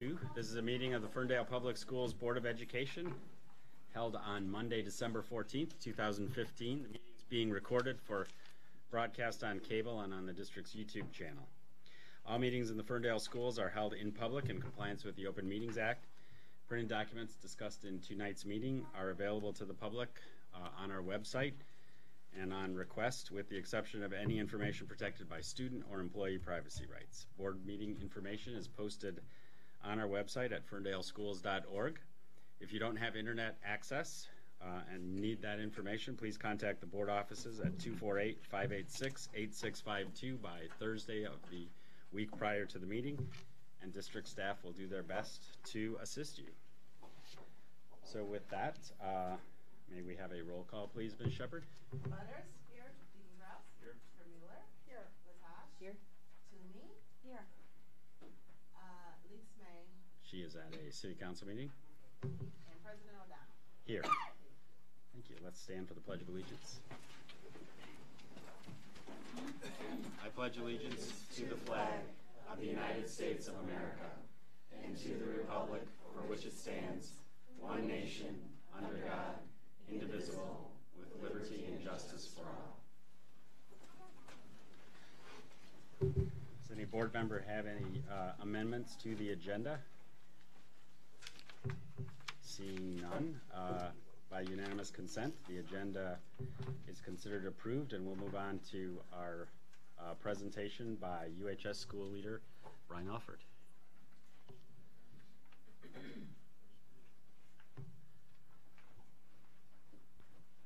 This is a meeting of the Ferndale Public Schools Board of Education held on Monday, December 14th, 2015. The meeting is being recorded for broadcast on cable and on the district's YouTube channel. All meetings in the Ferndale schools are held in public in compliance with the Open Meetings Act. Printed documents discussed in tonight's meeting are available to the public uh, on our website and on request, with the exception of any information protected by student or employee privacy rights. Board meeting information is posted on our website at ferndaleschools.org. If you don't have internet access uh, and need that information, please contact the board offices at 248 586 8652 by Thursday of the week prior to the meeting, and district staff will do their best to assist you. So, with that, uh, may we have a roll call, please, Ms. Shepard? Butters. Here. Deegan-Krause. Here. Mr. Mueller. Here. Liz Hash. Here. Toomey. Here. Uh, Leaks May. She is at a city council meeting. And President O'Donnell. Here. Thank you. Let's stand for the Pledge of Allegiance. I pledge allegiance to the flag of the United States of America and to the republic for which it stands, one nation, under God, indivisible, with liberty and justice for all. Does any board member have any uh, amendments to the agenda? Seeing none, uh, by unanimous consent, the agenda is considered approved, and we'll move on to our uh, presentation by UHS school leader Brian Alford.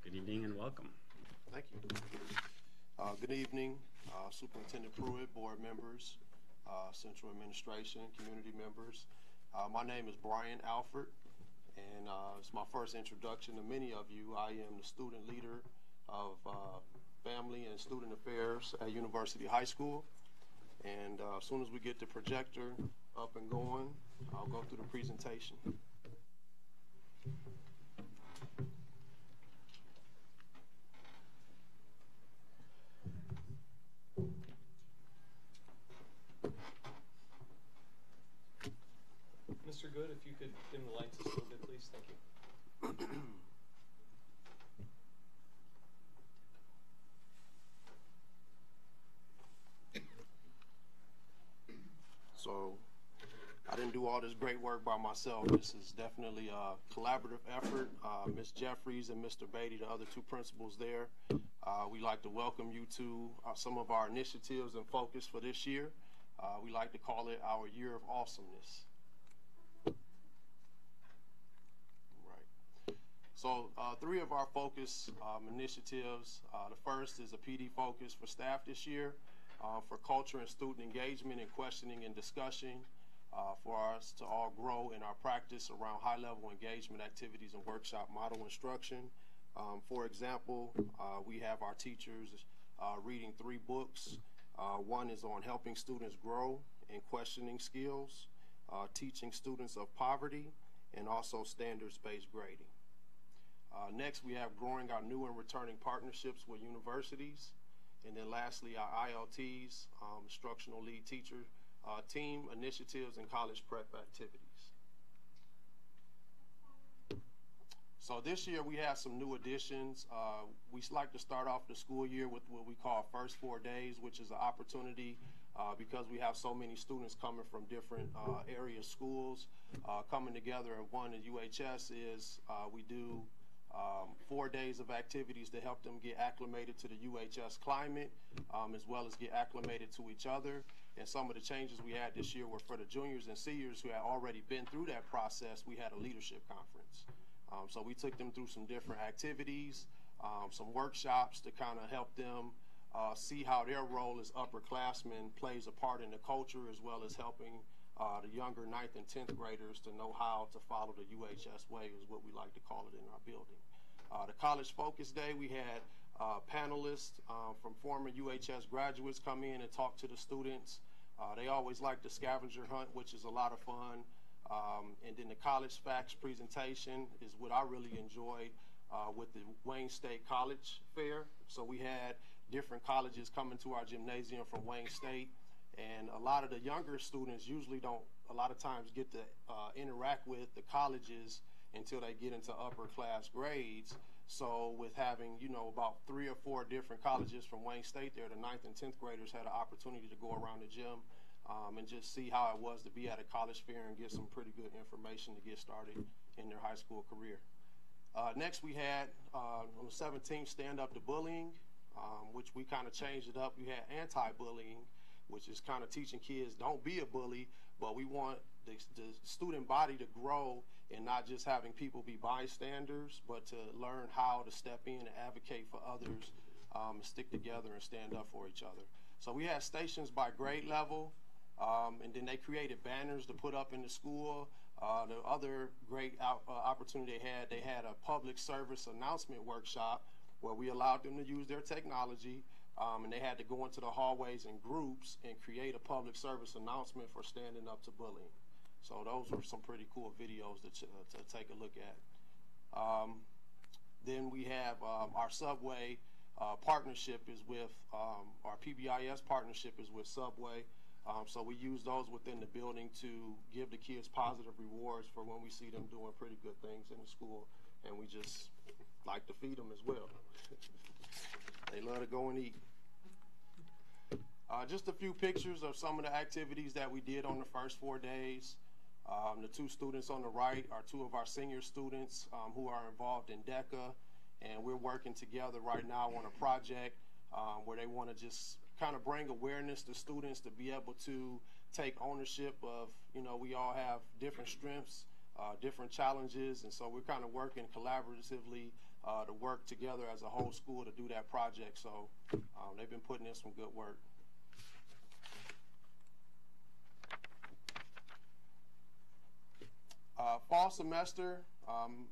Good evening and welcome. Thank you. Uh, Good evening, uh, Superintendent Prewitt, board members, uh, central administration, community members. Uh, My name is Brian Alford, and uh, it's my first introduction to many of you. I am the student leader of uh, Family and Student Affairs at University High School. And uh, as soon as we get the projector up and going, I'll go through the presentation. Mr. Good, if you could dim the lights please, thank you. So I didn't do all this great work by myself. This is definitely a collaborative effort. Uh, Ms. Jeffries and Mr. Beatty, the other two principals there, uh, we like to welcome you to uh, some of our initiatives and focus for this year. Uh, we like to call it our year of awesomeness. Right. So uh, three of our focus um, initiatives. Uh, the first is a PD focus for staff this year uh, for culture and student engagement and questioning and discussion. Uh, for us to all grow in our practice around high-level engagement activities and workshop model instruction. Um, for example, uh, we have our teachers uh, reading three books. One is on helping students grow in questioning skills, teaching students of poverty, and also standards-based grading. Uh, next, we have growing our new and returning partnerships with universities. And then lastly, our ILTs, um, instructional lead teacher uh, team initiatives and college prep activities. So this year we have some new additions. Uh, we like to start off the school year with what we call first four days, which is an opportunity uh, because we have so many students coming from different uh, area schools uh, coming together. And one at UHS is uh, we do um, four days of activities to help them get acclimated to the UHS climate, um, as well as get acclimated to each other. And some of the changes we had this year were for the juniors and seniors who had already been through that process. We had a leadership conference. Um, so we took them through some different activities, um, some workshops to kind of help them uh, see how their role as upperclassmen plays a part in the culture, as well as helping uh, the younger ninth and 10th graders to know how to follow the UHS way is what we like to call it in our building. Uh, the College Focus Day, we had uh, panelists uh, from former UHS graduates come in and talk to the students. Uh, they always like the scavenger hunt, which is a lot of fun. Um, and then the college facts presentation is what I really enjoyed uh, with the Wayne State College Fair. So we had different colleges coming to our gymnasium from Wayne State. And a lot of the younger students usually don't a lot of times get to uh, interact with the colleges until they get into upper class grades. So with having, you know, about three or four different colleges from Wayne State there, the ninth and tenth graders had an opportunity to go around the gym um, and just see how it was to be at a college fair and get some pretty good information to get started in their high school career. Uh, next, we had uh, on the 17th, stand up to bullying, um, which we kind of changed it up. We had anti-bullying, which is kind of teaching kids don't be a bully, but we want the, the student body to grow and not just having people be bystanders, but to learn how to step in and advocate for others, um, stick together and stand up for each other. So we had stations by grade level, um, and then they created banners to put up in the school. Uh, the other great out, uh, opportunity they had, they had a public service announcement workshop where we allowed them to use their technology, um, and they had to go into the hallways in groups and create a public service announcement for standing up to bullying. So those were some pretty cool videos to, to take a look at. Um, then we have um, our Subway uh, partnership is with um, our PBIS partnership is with Subway. Um, so we use those within the building to give the kids positive rewards for when we see them doing pretty good things in the school, and we just like to feed them as well. they love to go and eat. Uh, just a few pictures of some of the activities that we did on the first four days. Um, the two students on the right are two of our senior students um, who are involved in DECA, and we're working together right now on a project um, where they want to just kind of bring awareness to students to be able to take ownership of, you know, we all have different strengths, uh, different challenges, and so we're kind of working collaboratively uh, to work together as a whole school to do that project. So um, they've been putting in some good work. Uh, fall semester, um,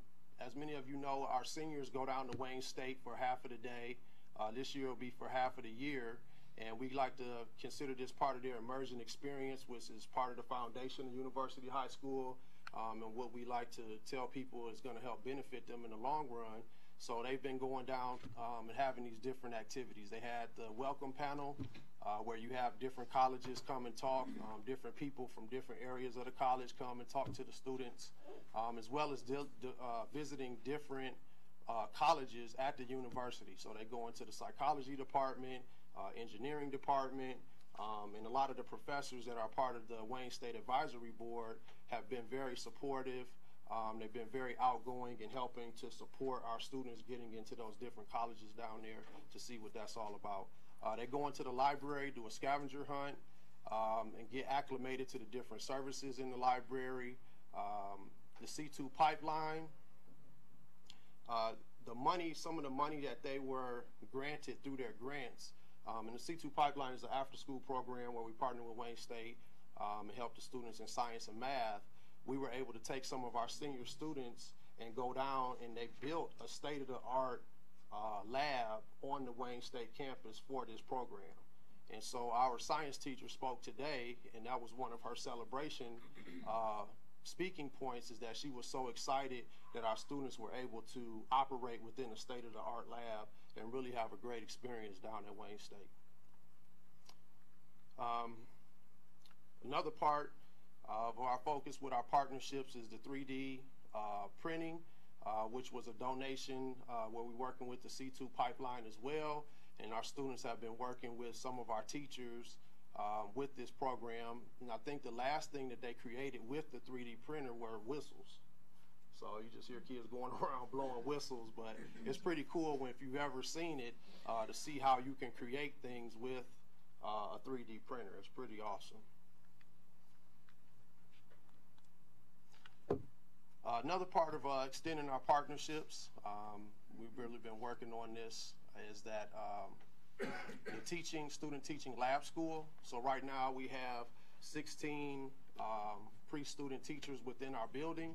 as many of you know, our seniors go down to Wayne State for half of the day. Uh, this year will be for half of the year. And we like to consider this part of their immersion experience, which is part of the foundation of University High School. Um, and what we like to tell people is going to help benefit them in the long run. So they've been going down um, and having these different activities. They had the welcome panel uh, where you have different colleges come and talk, um, different people from different areas of the college come and talk to the students, um, as well as uh, visiting different uh, colleges at the university. So they go into the psychology department, uh, engineering department, um, and a lot of the professors that are part of the Wayne State Advisory Board have been very supportive. Um, they've been very outgoing and helping to support our students getting into those different colleges down there to see what that's all about. Uh, they go into the library, do a scavenger hunt, um, and get acclimated to the different services in the library. Um, the C2 pipeline, uh, the money, some of the money that they were granted through their grants. Um, and the C2 pipeline is an after school program where we partner with Wayne State um, and help the students in science and math. We were able to take some of our senior students and go down and they built a state of the art uh, lab on the Wayne State campus for this program. And so our science teacher spoke today, and that was one of her celebration uh, speaking points is that she was so excited that our students were able to operate within a state of the art lab and really have a great experience down at Wayne State. Um, another part of our focus with our partnerships is the 3D uh, printing, uh, which was a donation uh, where we're working with the C2 pipeline as well. And our students have been working with some of our teachers um, with this program. And I think the last thing that they created with the 3D printer were whistles. So you just hear kids going around blowing whistles, but it's pretty cool when, if you've ever seen it, uh, to see how you can create things with uh, a 3D printer. It's pretty awesome. Uh, another part of uh, extending our partnerships, um, we've really been working on this, is that um, the teaching, student teaching lab school. So right now we have 16 um, pre-student teachers within our building,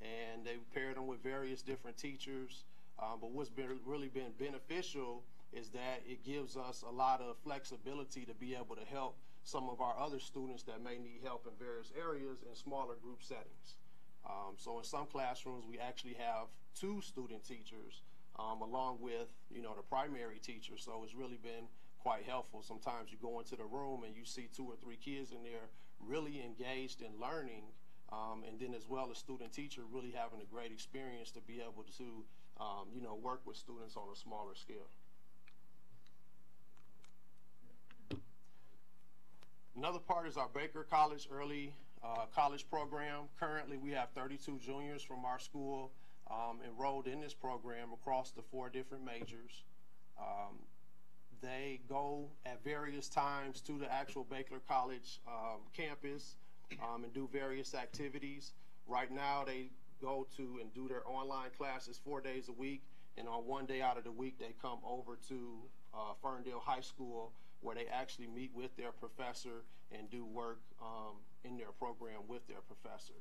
and they've paired them with various different teachers. Um, but what's been really been beneficial is that it gives us a lot of flexibility to be able to help some of our other students that may need help in various areas in smaller group settings. Um, so in some classrooms, we actually have two student teachers um, along with, you know, the primary teacher. So it's really been quite helpful. Sometimes you go into the room and you see two or three kids in there really engaged in learning, um, and then as well as student teacher really having a great experience to be able to, um, you know, work with students on a smaller scale. Another part is our Baker College Early uh, College Program. Currently, we have 32 juniors from our school um, enrolled in this program across the four different majors. Um, they go at various times to the actual Baker College um, campus um, and do various activities. Right now, they go to and do their online classes four days a week, and on one day out of the week, they come over to uh, Ferndale High School where they actually meet with their professor and do work um, in their program with their professor.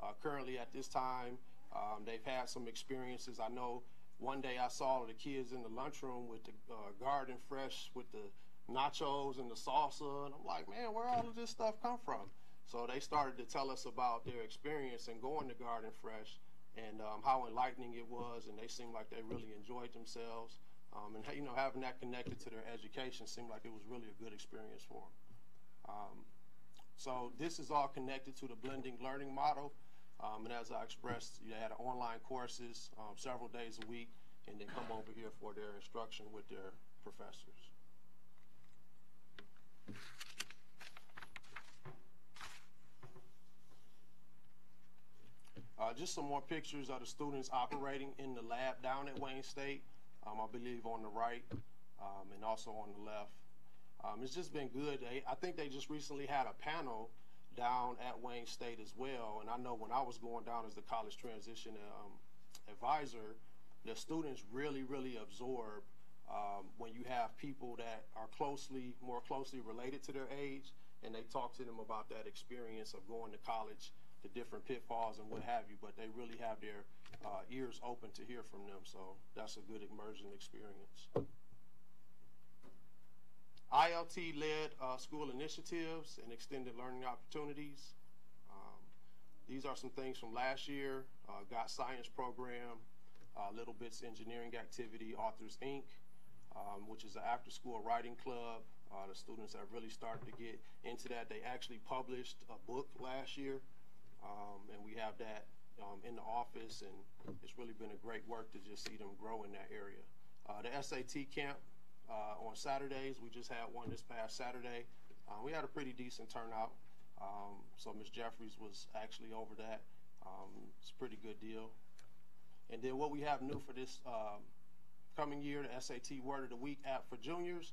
Uh, currently, at this time, um, they've had some experiences. I know one day I saw the kids in the lunchroom with the uh, garden fresh with the nachos and the salsa, and I'm like, man, where all of this stuff come from? So they started to tell us about their experience in going to Garden Fresh and um, how enlightening it was, and they seemed like they really enjoyed themselves. Um, and you know, having that connected to their education seemed like it was really a good experience for them. Um, so this is all connected to the blending learning model. Um, and as I expressed, they had online courses um, several days a week, and they come over here for their instruction with their professors. Uh, just some more pictures of the students operating in the lab down at Wayne State. Um, I believe on the right um, and also on the left. Um, it's just been good. They, I think they just recently had a panel down at Wayne State as well. And I know when I was going down as the college transition um, advisor, the students really, really absorb um, when you have people that are closely, more closely related to their age, and they talk to them about that experience of going to college, the different pitfalls and what have you. But they really have their uh, ears open to hear from them. So that's a good immersion experience. ILT led uh, school initiatives and extended learning opportunities. Um, these are some things from last year. Uh, Got Science program, uh, Little Bits Engineering Activity, Authors Inc., um, which is an after school writing club. Uh, the students have really started to get into that. They actually published a book last year, um, and we have that um, in the office, and it's really been a great work to just see them grow in that area. Uh, the SAT camp uh, on Saturdays. We just had one this past Saturday. Uh, we had a pretty decent turnout. Um, so Ms. Jeffries was actually over that. Um, it's a pretty good deal. And then what we have new for this um, coming year, the SAT Word of the Week app for juniors.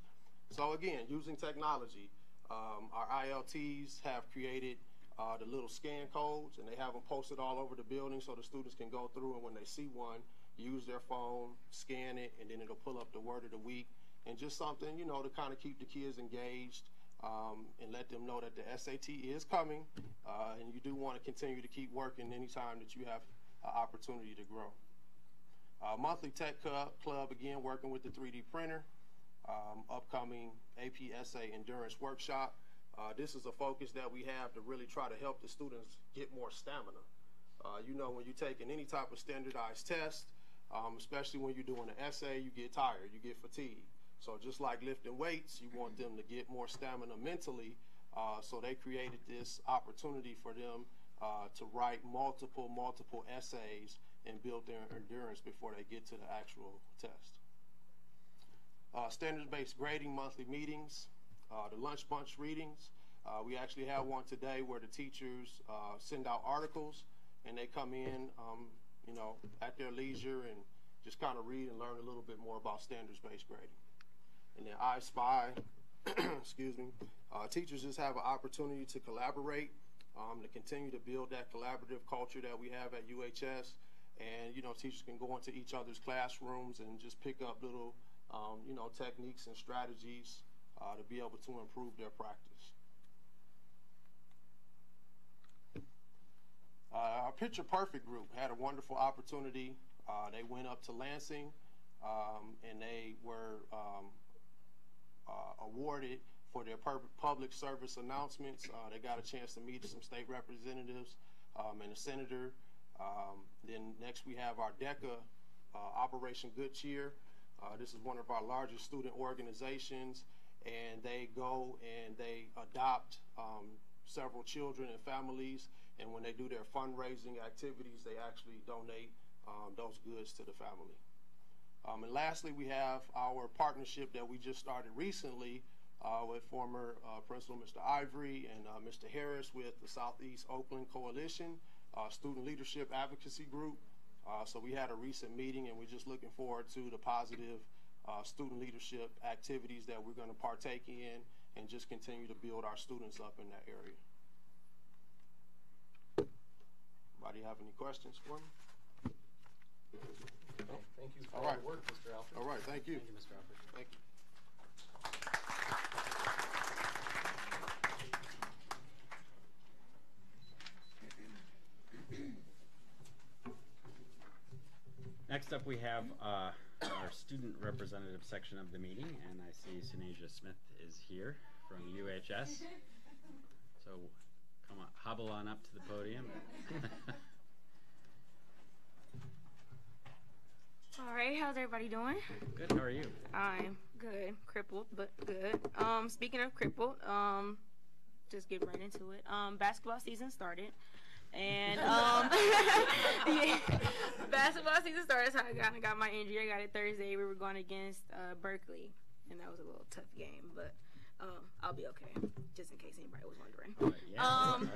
So again, using technology, um, our ILTs have created uh, the little scan codes, and they have them posted all over the building so the students can go through and when they see one, use their phone, scan it, and then it'll pull up the Word of the Week and just something, you know, to kind of keep the kids engaged um, and let them know that the SAT is coming, uh, and you do want to continue to keep working anytime that you have an opportunity to grow. Uh, monthly Tech Club, Club, again, working with the 3D printer. Um, upcoming APSA Endurance Workshop. Uh, this is a focus that we have to really try to help the students get more stamina. Uh, you know, when you're taking any type of standardized test, um, especially when you're doing an essay, you get tired, you get fatigued. So just like lifting weights, you want them to get more stamina mentally. Uh, so they created this opportunity for them uh, to write multiple, multiple essays and build their endurance before they get to the actual test. Uh, standards-based grading monthly meetings, the lunch bunch readings. Uh, we actually have one today where the teachers uh, send out articles and they come in, um, you know, at their leisure and just kind of read and learn a little bit more about standards-based grading and then I Spy, excuse me, uh, teachers just have an opportunity to collaborate, um, to continue to build that collaborative culture that we have at UHS. And, you know, teachers can go into each other's classrooms and just pick up little, um, you know, techniques and strategies uh, to be able to improve their practice. Uh, our Picture Perfect group had a wonderful opportunity. Uh, they went up to Lansing um, and they were um, uh, awarded for their public service announcements. Uh, they got a chance to meet some state representatives um, and a senator. Um, then next we have our DECA, uh, Operation Good Cheer. This is one of our largest student organizations, and they go and they adopt um, several children and families. And when they do their fundraising activities, they actually donate um, those goods to the family. Um, and lastly, we have our partnership that we just started recently uh, with former uh, Principal Mr. Ivory and uh, Mr. Harris with the Southeast Oakland Coalition, uh, Student Leadership Advocacy Group. Uh, so we had a recent meeting, and we're just looking forward to the positive uh, student leadership activities that we're going to partake in, and just continue to build our students up in that area. Anybody have any questions for me? Okay, Thank you for All all right. the work, Mr. Alfred. All right, thank you. Thank you, Mr. Alford. Thank you. Next up, we have uh, our student representative section of the meeting, and I see Sunasia Smith is here from UHS. So come on, hobble on up to the podium. All right, how's everybody doing? Good, how are you? I'm good, crippled, but good. Um, speaking of crippled, um, just get right into it. Um, basketball season started, and um, yeah, basketball season started. So I kind of got my injury. I got it Thursday. We were going against uh, Berkeley, and that was a little tough game, but um, I'll be okay. Just in case anybody was wondering. Uh, yeah, Um.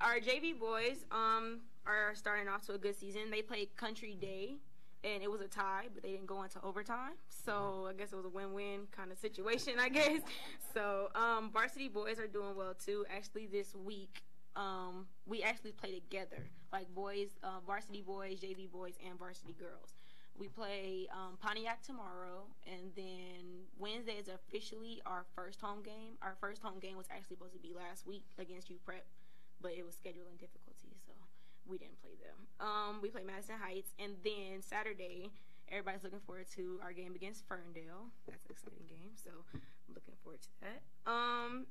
Our JV boys um are starting off to a good season. They played Country Day, and it was a tie, but they didn't go into overtime. So I guess it was a win-win kind of situation, I guess. So um, varsity boys are doing well too. Actually, this week um, we actually play together, like boys, uh, varsity boys, JV boys, and varsity girls. We play um, Pontiac tomorrow, and then Wednesday is officially our first home game. Our first home game was actually supposed to be last week against U Prep, but it was scheduling difficulty, so we didn't play them. Um, we play Madison Heights, and then Saturday, everybody's looking forward to our game against Ferndale. That's an exciting game, so I'm looking forward to that. Um,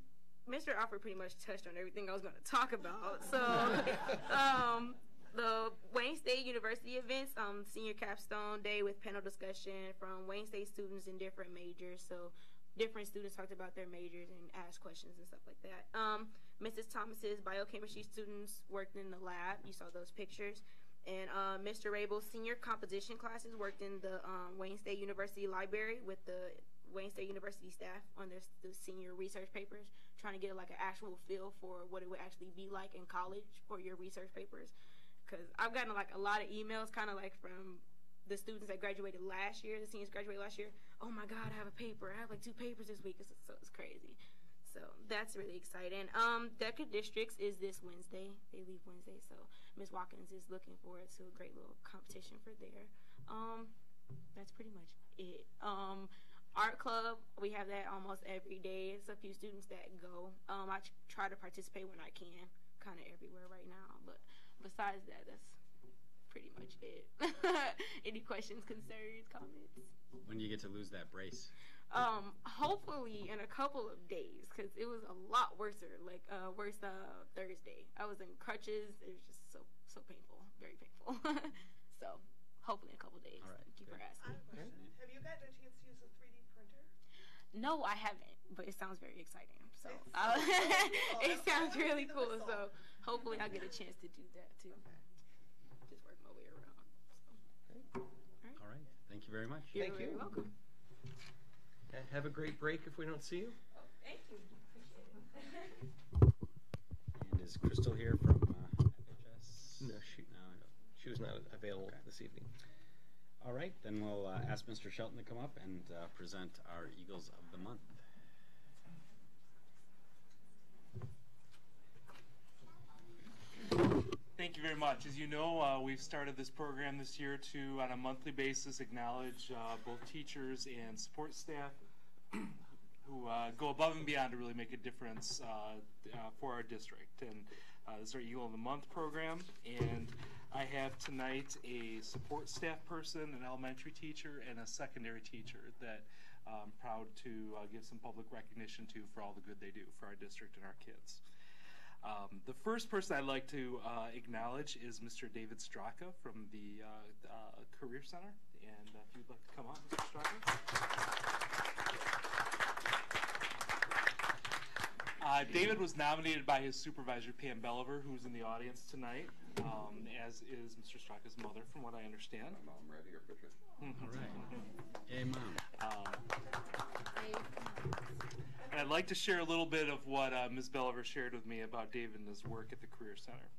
Mr. Alfred pretty much touched on everything I was going to talk about. So, um, the Wayne State University events, um, senior capstone day with panel discussion from Wayne State students in different majors. So, different students talked about their majors and asked questions and stuff like that. Um, Mrs. Thomas's biochemistry students worked in the lab. You saw those pictures. And uh, Mr. Rabel's senior composition classes worked in the um, Wayne State University library with the Wayne State University staff on their the senior research papers, trying to get like an actual feel for what it would actually be like in college for your research papers. Because I've gotten like a lot of emails, kind of like from the students that graduated last year, the seniors graduated last year. Oh my God, I have a paper. I have like two papers this week. It's, so it's crazy. So that's really exciting. Um, DECA Districts is this Wednesday. They leave Wednesday, so Ms. Watkins is looking forward to a great little competition for there. Um, that's pretty much it. Um, art club, we have that almost every day. It's a few students that go. Um, I tr- try to participate when I can, kind of everywhere right now. But besides that, that's pretty much it. Any questions, concerns, comments? When do you get to lose that brace? Um, hopefully in a couple of days, because it was a lot worse. Like uh, worse uh, Thursday. I was in crutches. It was just so so painful, very painful. so hopefully in a couple days. All right, Thank you for good. I asking. have a question. Have you gotten a chance to use a 3D printer? No, I haven't, but it sounds very exciting. So It sounds really cool. it sounds really cool. So hopefully I'll get a chance to do that too. Okay. Just work my way around. So. All right, thank you very much. You're Thank very you. welcome. Uh, Have a great break if we don't see you. Thank you. And is Crystal here from uh, FHS? No, she- No, I don't. She was not available Okay. this evening. All right, then we'll uh, ask Mr. Shelton to come up and uh, present our Eagles of the Month. Thank you very much. As you know, uh, we've started this program this year to, on a monthly basis, acknowledge uh, both teachers and support staff who uh, go above and beyond to really make a difference uh, for our district. And this is our Eagle of the Month program. And I have tonight a support staff person, an elementary teacher, and a secondary teacher that I'm proud to uh, give some public recognition to for all the good they do for our district and our kids. Um, the first person I'd like to uh, acknowledge is Mr. David Straka from the uh, uh, Career Center. And if you'd like to come on, Mr. Straka. Uh, David was nominated by his supervisor Pam Belliver, who's in the audience tonight, um, as is Mr. Straka's mother, from what I understand. Mom, right here, picture. All right. Hey, mom. Um, and I'd like to share a little bit of what uh, Ms. Belliver shared with me about David and his work at the Career Center.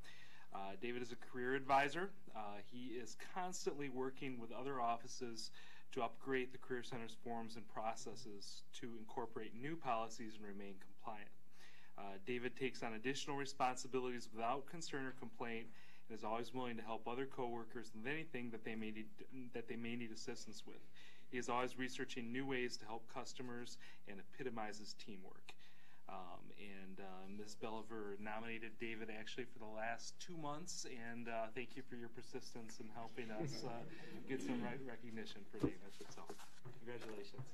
Uh, David is a career advisor. Uh, he is constantly working with other offices to upgrade the Career Center's forms and processes to incorporate new policies and remain compliant. Uh, David takes on additional responsibilities without concern or complaint and is always willing to help other coworkers with anything that they may need that they may need assistance with. He is always researching new ways to help customers and epitomizes teamwork. Um, and uh, Ms. Belliver nominated David actually for the last two months, and uh, thank you for your persistence in helping us uh, get some right recognition for David. So, congratulations.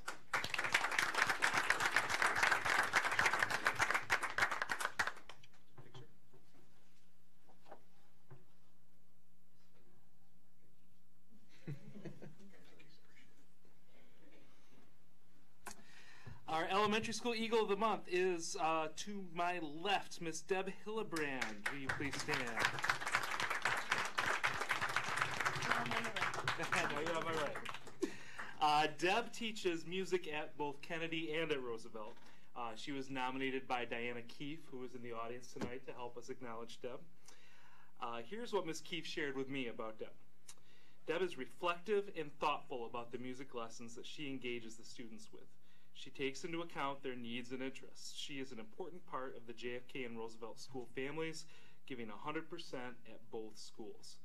Elementary school Eagle of the Month is uh, to my left, Miss Deb Hillebrand. Will you please stand? no, you're on my right. Uh, Deb teaches music at both Kennedy and at Roosevelt. Uh, she was nominated by Diana Keefe, who is in the audience tonight, to help us acknowledge Deb. Uh, here's what Miss Keefe shared with me about Deb. Deb is reflective and thoughtful about the music lessons that she engages the students with. She takes into account their needs and interests. She is an important part of the JFK and Roosevelt school families, giving 100% at both schools.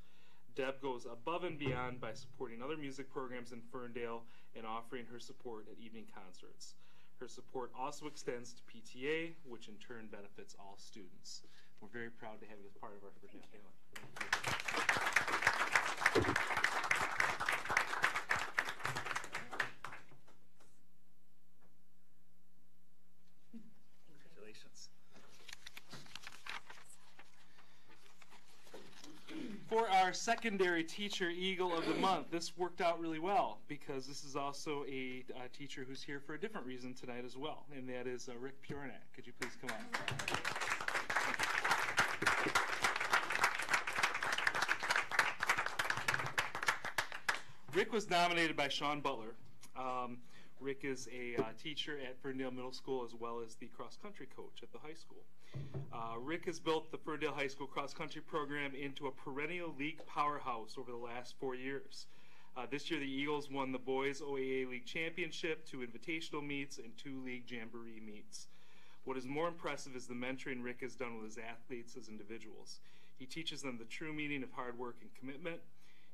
Deb goes above and beyond by supporting other music programs in Ferndale and offering her support at evening concerts. Her support also extends to PTA, which in turn benefits all students. We're very proud to have you as part of our Ferndale family. Congratulations. For our secondary teacher Eagle of the Month, this worked out really well because this is also a, uh teacher who's here for a different reason tonight as well, and that is uh, Rick Puranak. Could you please come on? Rick was nominated by Sean Butler. Um, Rick is a uh, teacher at Ferndale Middle School as well as the cross country coach at the high school. Uh, Rick has built the Ferndale High School cross country program into a perennial league powerhouse over the last four years. Uh, this year, the Eagles won the Boys OAA League Championship, two invitational meets, and two league jamboree meets. What is more impressive is the mentoring Rick has done with his athletes as individuals. He teaches them the true meaning of hard work and commitment.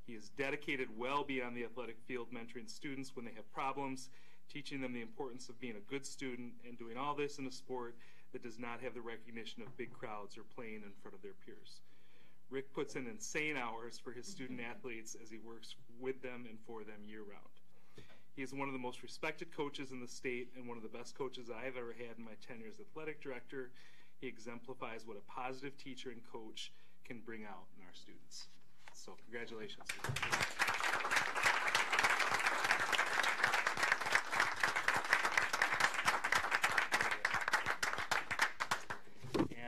He is dedicated well beyond the athletic field, mentoring students when they have problems, teaching them the importance of being a good student, and doing all this in a sport that does not have the recognition of big crowds or playing in front of their peers. Rick puts in insane hours for his student mm-hmm. athletes as he works with them and for them year round. He is one of the most respected coaches in the state and one of the best coaches I have ever had in my tenure as athletic director. He exemplifies what a positive teacher and coach can bring out in our students. So, congratulations.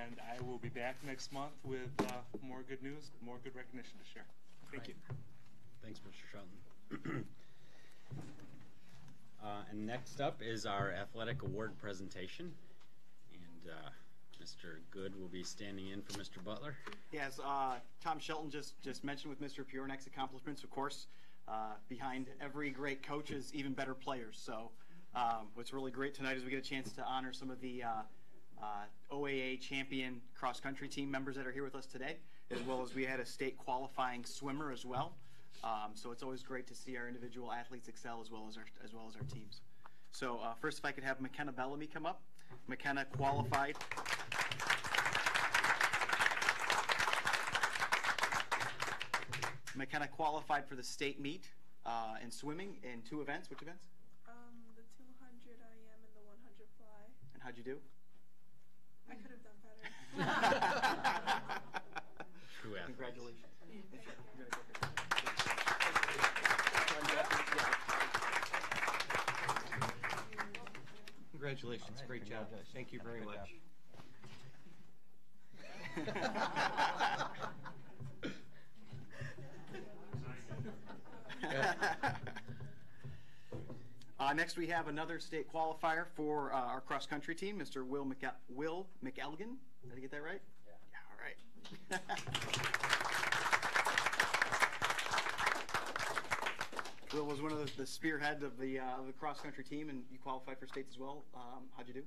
And I will be back next month with uh, more good news, more good recognition to share. Thank you. Thanks, Mr. Shelton. Uh, and next up is our athletic award presentation. And uh, Mr. Good will be standing in for Mr. Butler. Yes, uh, Tom Shelton just, just mentioned with Mr. Purenek's accomplishments, of course, uh, behind every great coach is even better players. So um, what's really great tonight is we get a chance to honor some of the uh, uh, OAA champion cross-country team members that are here with us today, as well as we had a state qualifying swimmer as well. Um, so it's always great to see our individual athletes excel as well as our, as well as our teams. So uh, first, if I could have McKenna Bellamy come up. McKenna qualified. McKenna qualified for the state meet uh, in swimming in two events. Which events? Um, the 200 IM and the 100 fly. And how'd you do? I could have done better. True athletes. Congratulations. Congratulations, great job. Thank you very much. Uh, next, we have another state qualifier for uh, our cross country team, Mr. Will, McEl- Will McElgan. Did I get that right? Yeah. all right. Will was one of the, the spearheads of the, uh, the cross country team, and you qualified for states as well. Um, how'd you do?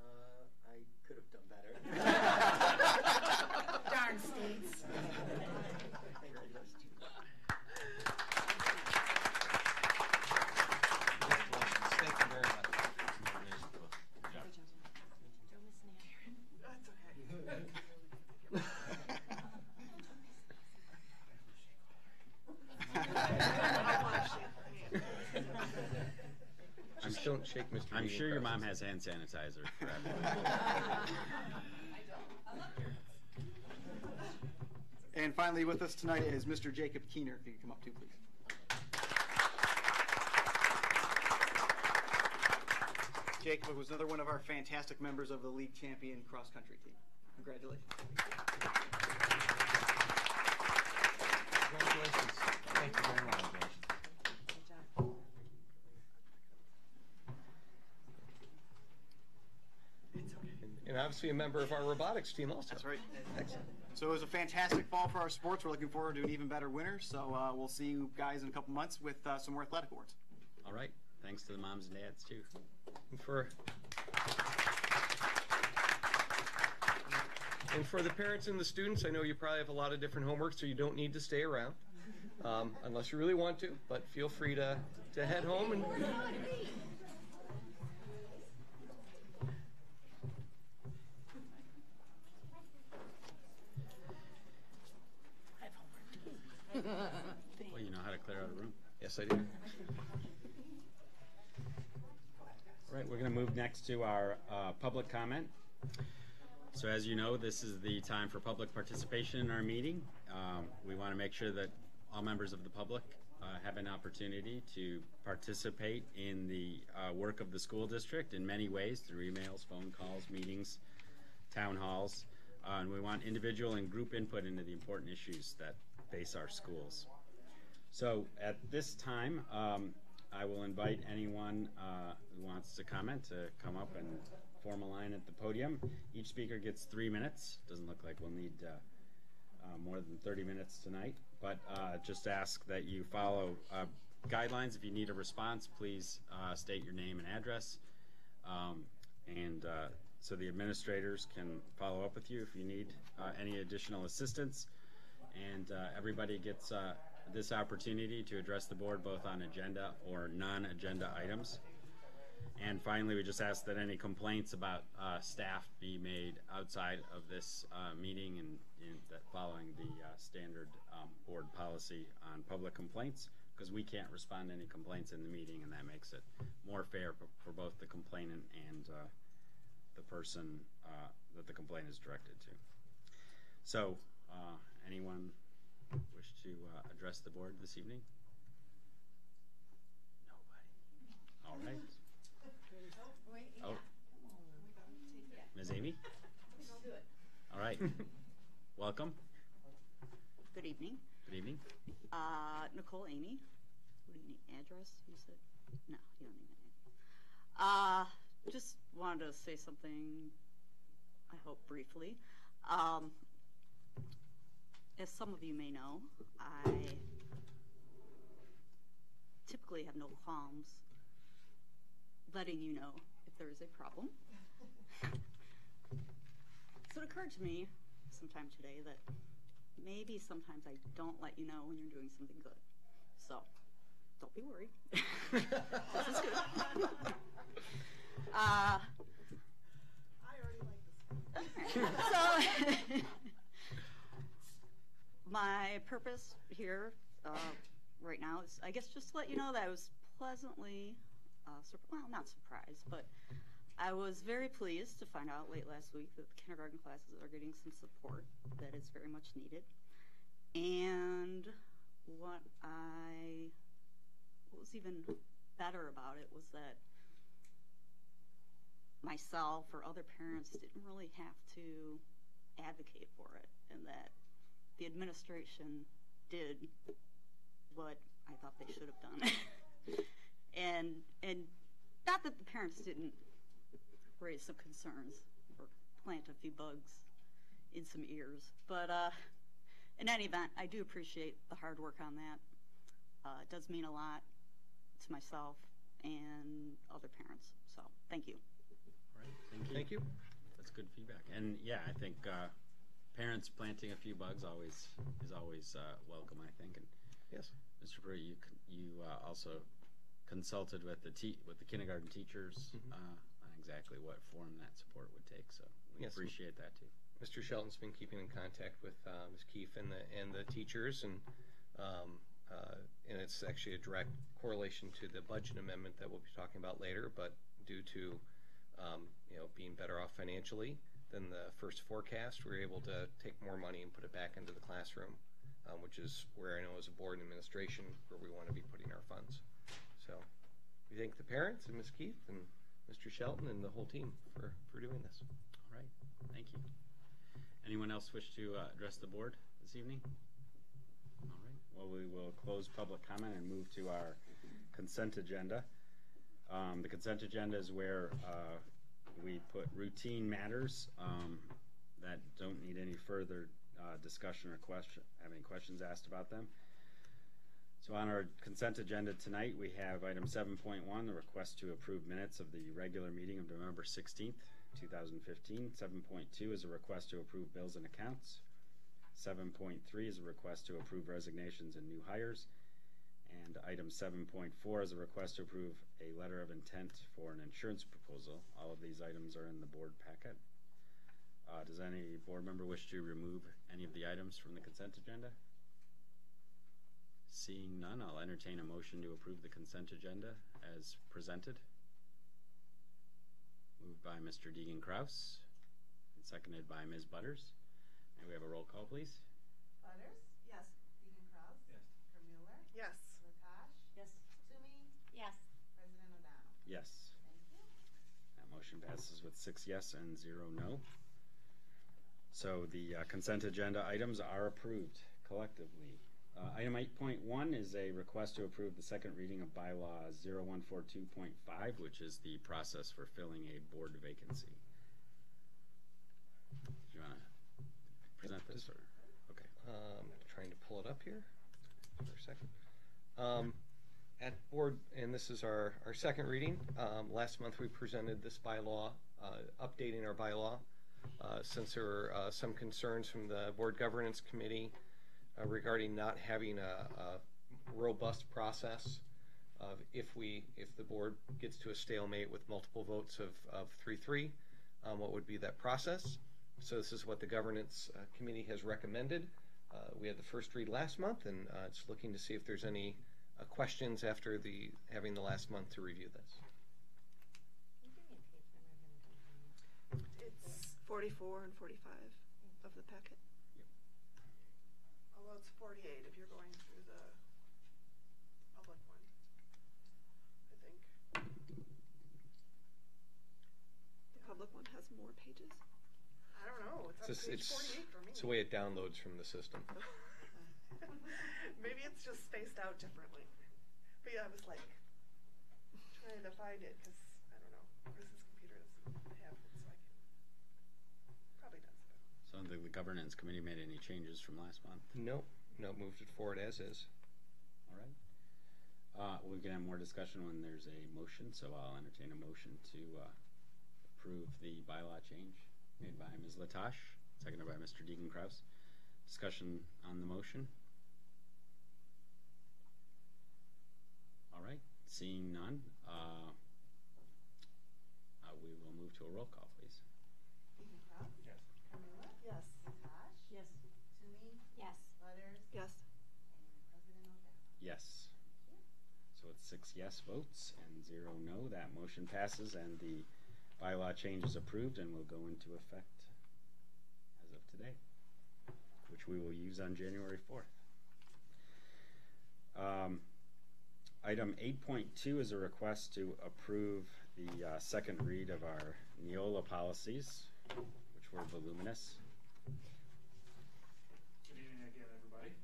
Uh, I could have done better. Darn states. Thank you very much. I'm, Don't shake Mr. I'm Dean sure your mom presses. has hand sanitizer for everyone. And finally, with us tonight is Mr. Jacob Keener. If you could come up too, please. Jacob was another one of our fantastic members of the league champion cross country team. Congratulations. Congratulations. Thank you very much. And- And obviously a member of our robotics team also. That's right. Excellent. So it was a fantastic fall for our sports. We're looking forward to an even better winter. So uh, we'll see you guys in a couple months with uh, some more athletic awards. All right. Thanks to the moms and dads too. And for and for the parents and the students, I know you probably have a lot of different homework, so you don't need to stay around um, unless you really want to. But feel free to to head home and. Well, you know how to clear out a room. Yes, I do. All right, we're going to move next to our uh, public comment. So as you know, this is the time for public participation in our meeting. Um, We want to make sure that all members of the public uh, have an opportunity to participate in the uh, work of the school district in many ways, through emails, phone calls, meetings, town halls. Uh, And we want individual and group input into the important issues that face our schools. So at this time, um, I will invite anyone uh, who wants to comment to come up and form a line at the podium. Each speaker gets three minutes. Doesn't look like we'll need uh, uh, more than 30 minutes tonight, but uh, just ask that you follow uh, guidelines. If you need a response, please uh, state your name and address. Um, and so the administrators can follow up with you if you need any additional assistance. And uh, everybody gets uh, this opportunity to address the board both on agenda or non-agenda items. And finally, we just ask that any complaints about uh, staff be made outside of this uh, meeting and that following the uh, standard um, board policy on public complaints, because we can't respond to any complaints in the meeting, and that makes it more fair for- for both the complainant and uh, the person uh, that the complaint is directed to. So, uh, anyone wish to uh, address the board this evening? Nobody. All right. Oh. Ms. Amy? All right. Welcome. Good evening. Good evening. Uh, Nicole Amy. What do you need? Address? You said? No, you don't need address. Uh, just wanted to say something, I hope briefly. Um, as some of you may know, I typically have no qualms letting you know if there is a problem. so it occurred to me sometime today that maybe sometimes I don't let you know when you're doing something good. So don't be worried. this is good. uh, I already like this. so my purpose here uh, right now is, I guess, just to let you know that I was pleasantly, uh, sur- well, not surprised, but I was very pleased to find out late last week that the kindergarten classes are getting some support that is very much needed. And what I, what was even better about it was that myself or other parents didn't really have to advocate for it, and that the administration did what I thought they should have done. and and not that the parents didn't raise some concerns or plant a few bugs in some ears, but uh, in any event, I do appreciate the hard work on that. Uh, it does mean a lot to myself and other parents. So thank you. All right, thank you. Thank you. That's good feedback. And yeah, I think uh, parents planting a few bugs always is always uh, welcome. I think. And Yes. Mr. Brewer, you you uh, also consulted with the te- with the kindergarten teachers Mhm. uh, on exactly what form that support would take. So we Yes. appreciate that too. Mr. Shelton's been keeping in contact with uh, Ms. Keefe and the and the teachers, and um, uh, and it's actually a direct correlation to the budget amendment that we'll be talking about later. But due to um, you know being better off financially than the first forecast, we were able to take more money and put it back into the classroom, um, which is where I know as a board and administration where we want to be putting our funds. So we thank the parents and Ms. Keith and Mr. Shelton and the whole team for for doing this. All right, thank you. Anyone else wish to uh, address the board this evening? All right, well, we will close public comment and move to our consent agenda. Um, The consent agenda is where uh, we put routine matters um, that don't need any further uh, discussion or question, have any questions asked about them. So on our consent agenda tonight, we have item seven point one, the request to approve minutes of the regular meeting of November sixteenth, two thousand fifteen. Seven point two is a request to approve bills and accounts. Seven point three is a request to approve resignations and new hires. And item seven point four is a request to approve a letter of intent for an insurance proposal. All of these items are in the board packet. Uh, does any board member wish to remove any of the items from the consent agenda? Seeing none, I'll entertain a motion to approve the consent agenda as presented. Moved by Mr. Deegan-Krause and seconded by Ms. Butters. May we have a roll call, please? Butters? Yes. Deegan-Krause? Yes. Vermueller? Yes. Latash? Yes. Toomey? Yes. President O'Donnell? Yes. That motion passes with six yes and zero no. So the uh, consent agenda items are approved collectively. Uh, Item eight point one is a request to approve the second reading of bylaw zero one four two point five, which is the process for filling a board vacancy. Do you want to present this or, okay? Um, trying to pull it up here for a second. Um, at board, and this is our, our second reading. Um, last month we presented this bylaw, uh, updating our bylaw. Uh, since there were uh, some concerns from the board governance committee uh, regarding not having a, a robust process of if we, if the board gets to a stalemate with multiple votes of, of three, three, um, what would be that process? So this is what the governance uh, committee has recommended. Uh, we had the first read last month, and it's looking to see if there's any uh, questions after the having the last month to review this. It's forty-four and forty-five of the packet. Although it's forty-eight if you're going through the public one. I think. The public one has more pages? I don't know, it's on It's, page it's, forty-eight for me. it's the way it downloads from the system. Maybe it's just spaced out differently. But yeah, I was like trying to find it because I don't know. Chris's computer doesn't have it, so I can probably does though. So the, the governance committee made any changes from last month? Nope, no, moved it forward as is. All right. Uh, we can have more discussion when there's a motion, so I'll entertain a motion to uh, approve the bylaw change made by Ms. Latash, seconded by Mr. Deegan-Krause. Discussion on the motion. All right, seeing none, uh, uh, we will move to a roll call, please. Deegan-Krause? Yes. Camilla? Yes. Latash? Yes. Toomey? Yes. Butters? Yes. And President O'Donnell? Yes. So it's six yes votes and zero no. That motion passes and the bylaw change is approved and will go into effect as of today, which we will use on January 4th. Um, Item 8.2 is a request to approve the uh, second read of our Neola policies, which were voluminous. Good evening again, everybody.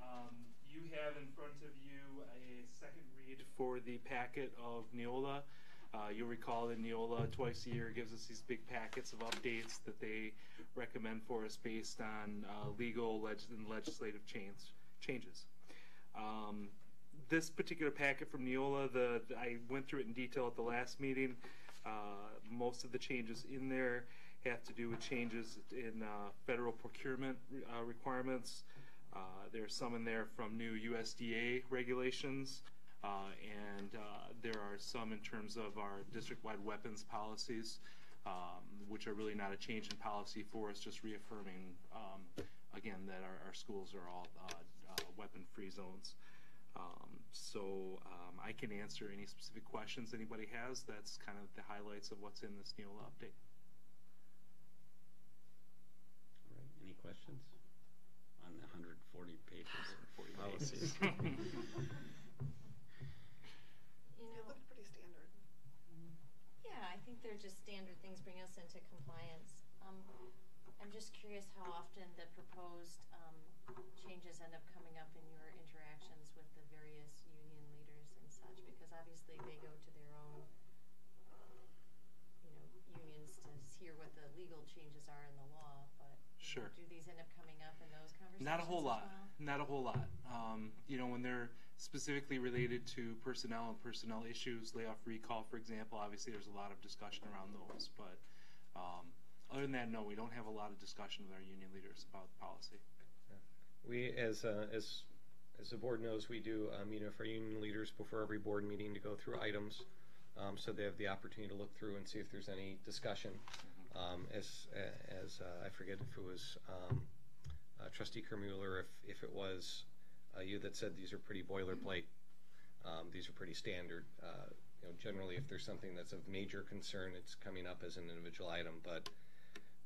Um, you have in front of you a second read for the packet of Neola. Uh, you'll recall that Neola twice a year gives us these big packets of updates that they recommend for us based on uh, legal leg and legislative change, changes. Um, this particular packet from Neola, the, the- I went through it in detail at the last meeting. Uh, most of the changes in there have to do with changes in uh, federal procurement uh, requirements. Uh, there's some in there from new USDA regulations, uh, and uh, there are some in terms of our district-wide weapons policies, um, which are really not a change in policy for us, just reaffirming, um, again, that our, our schools are all weapon-free zones. Um, so um, I can answer any specific questions anybody has. That's kind of the highlights of what's in this Neola update. All right, any questions on the 140 pages of 40 policies? You It know, looked pretty standard. yeah, I think they're just standard things bring us into compliance. Um, I'm just curious how often the proposed, um, changes end up coming up in your interactions with the various union leaders and such, because obviously they go to their own, you know, unions to hear what the legal changes are in the law, but Sure. do these end up coming up in those conversations Not a whole lot. well? Not a whole lot. Um, you know, when they're specifically related to personnel and personnel issues, layoff recall, for example, obviously there's a lot of discussion around those. But um, other than that, no, we don't have a lot of discussion with our union leaders about policy. We, as, uh, as, as the board knows, we do uh, meet for union leaders before every board meeting to go through items. Um, so they have the opportunity to look through and see if there's any discussion. Um, as, as, uh, I forget if it was, um, uh, trustee Kermuller, if, if it was, uh, you that said these are pretty boilerplate. Um, these are pretty standard. Uh, you know, generally if there's something that's of major concern, it's coming up as an individual item, but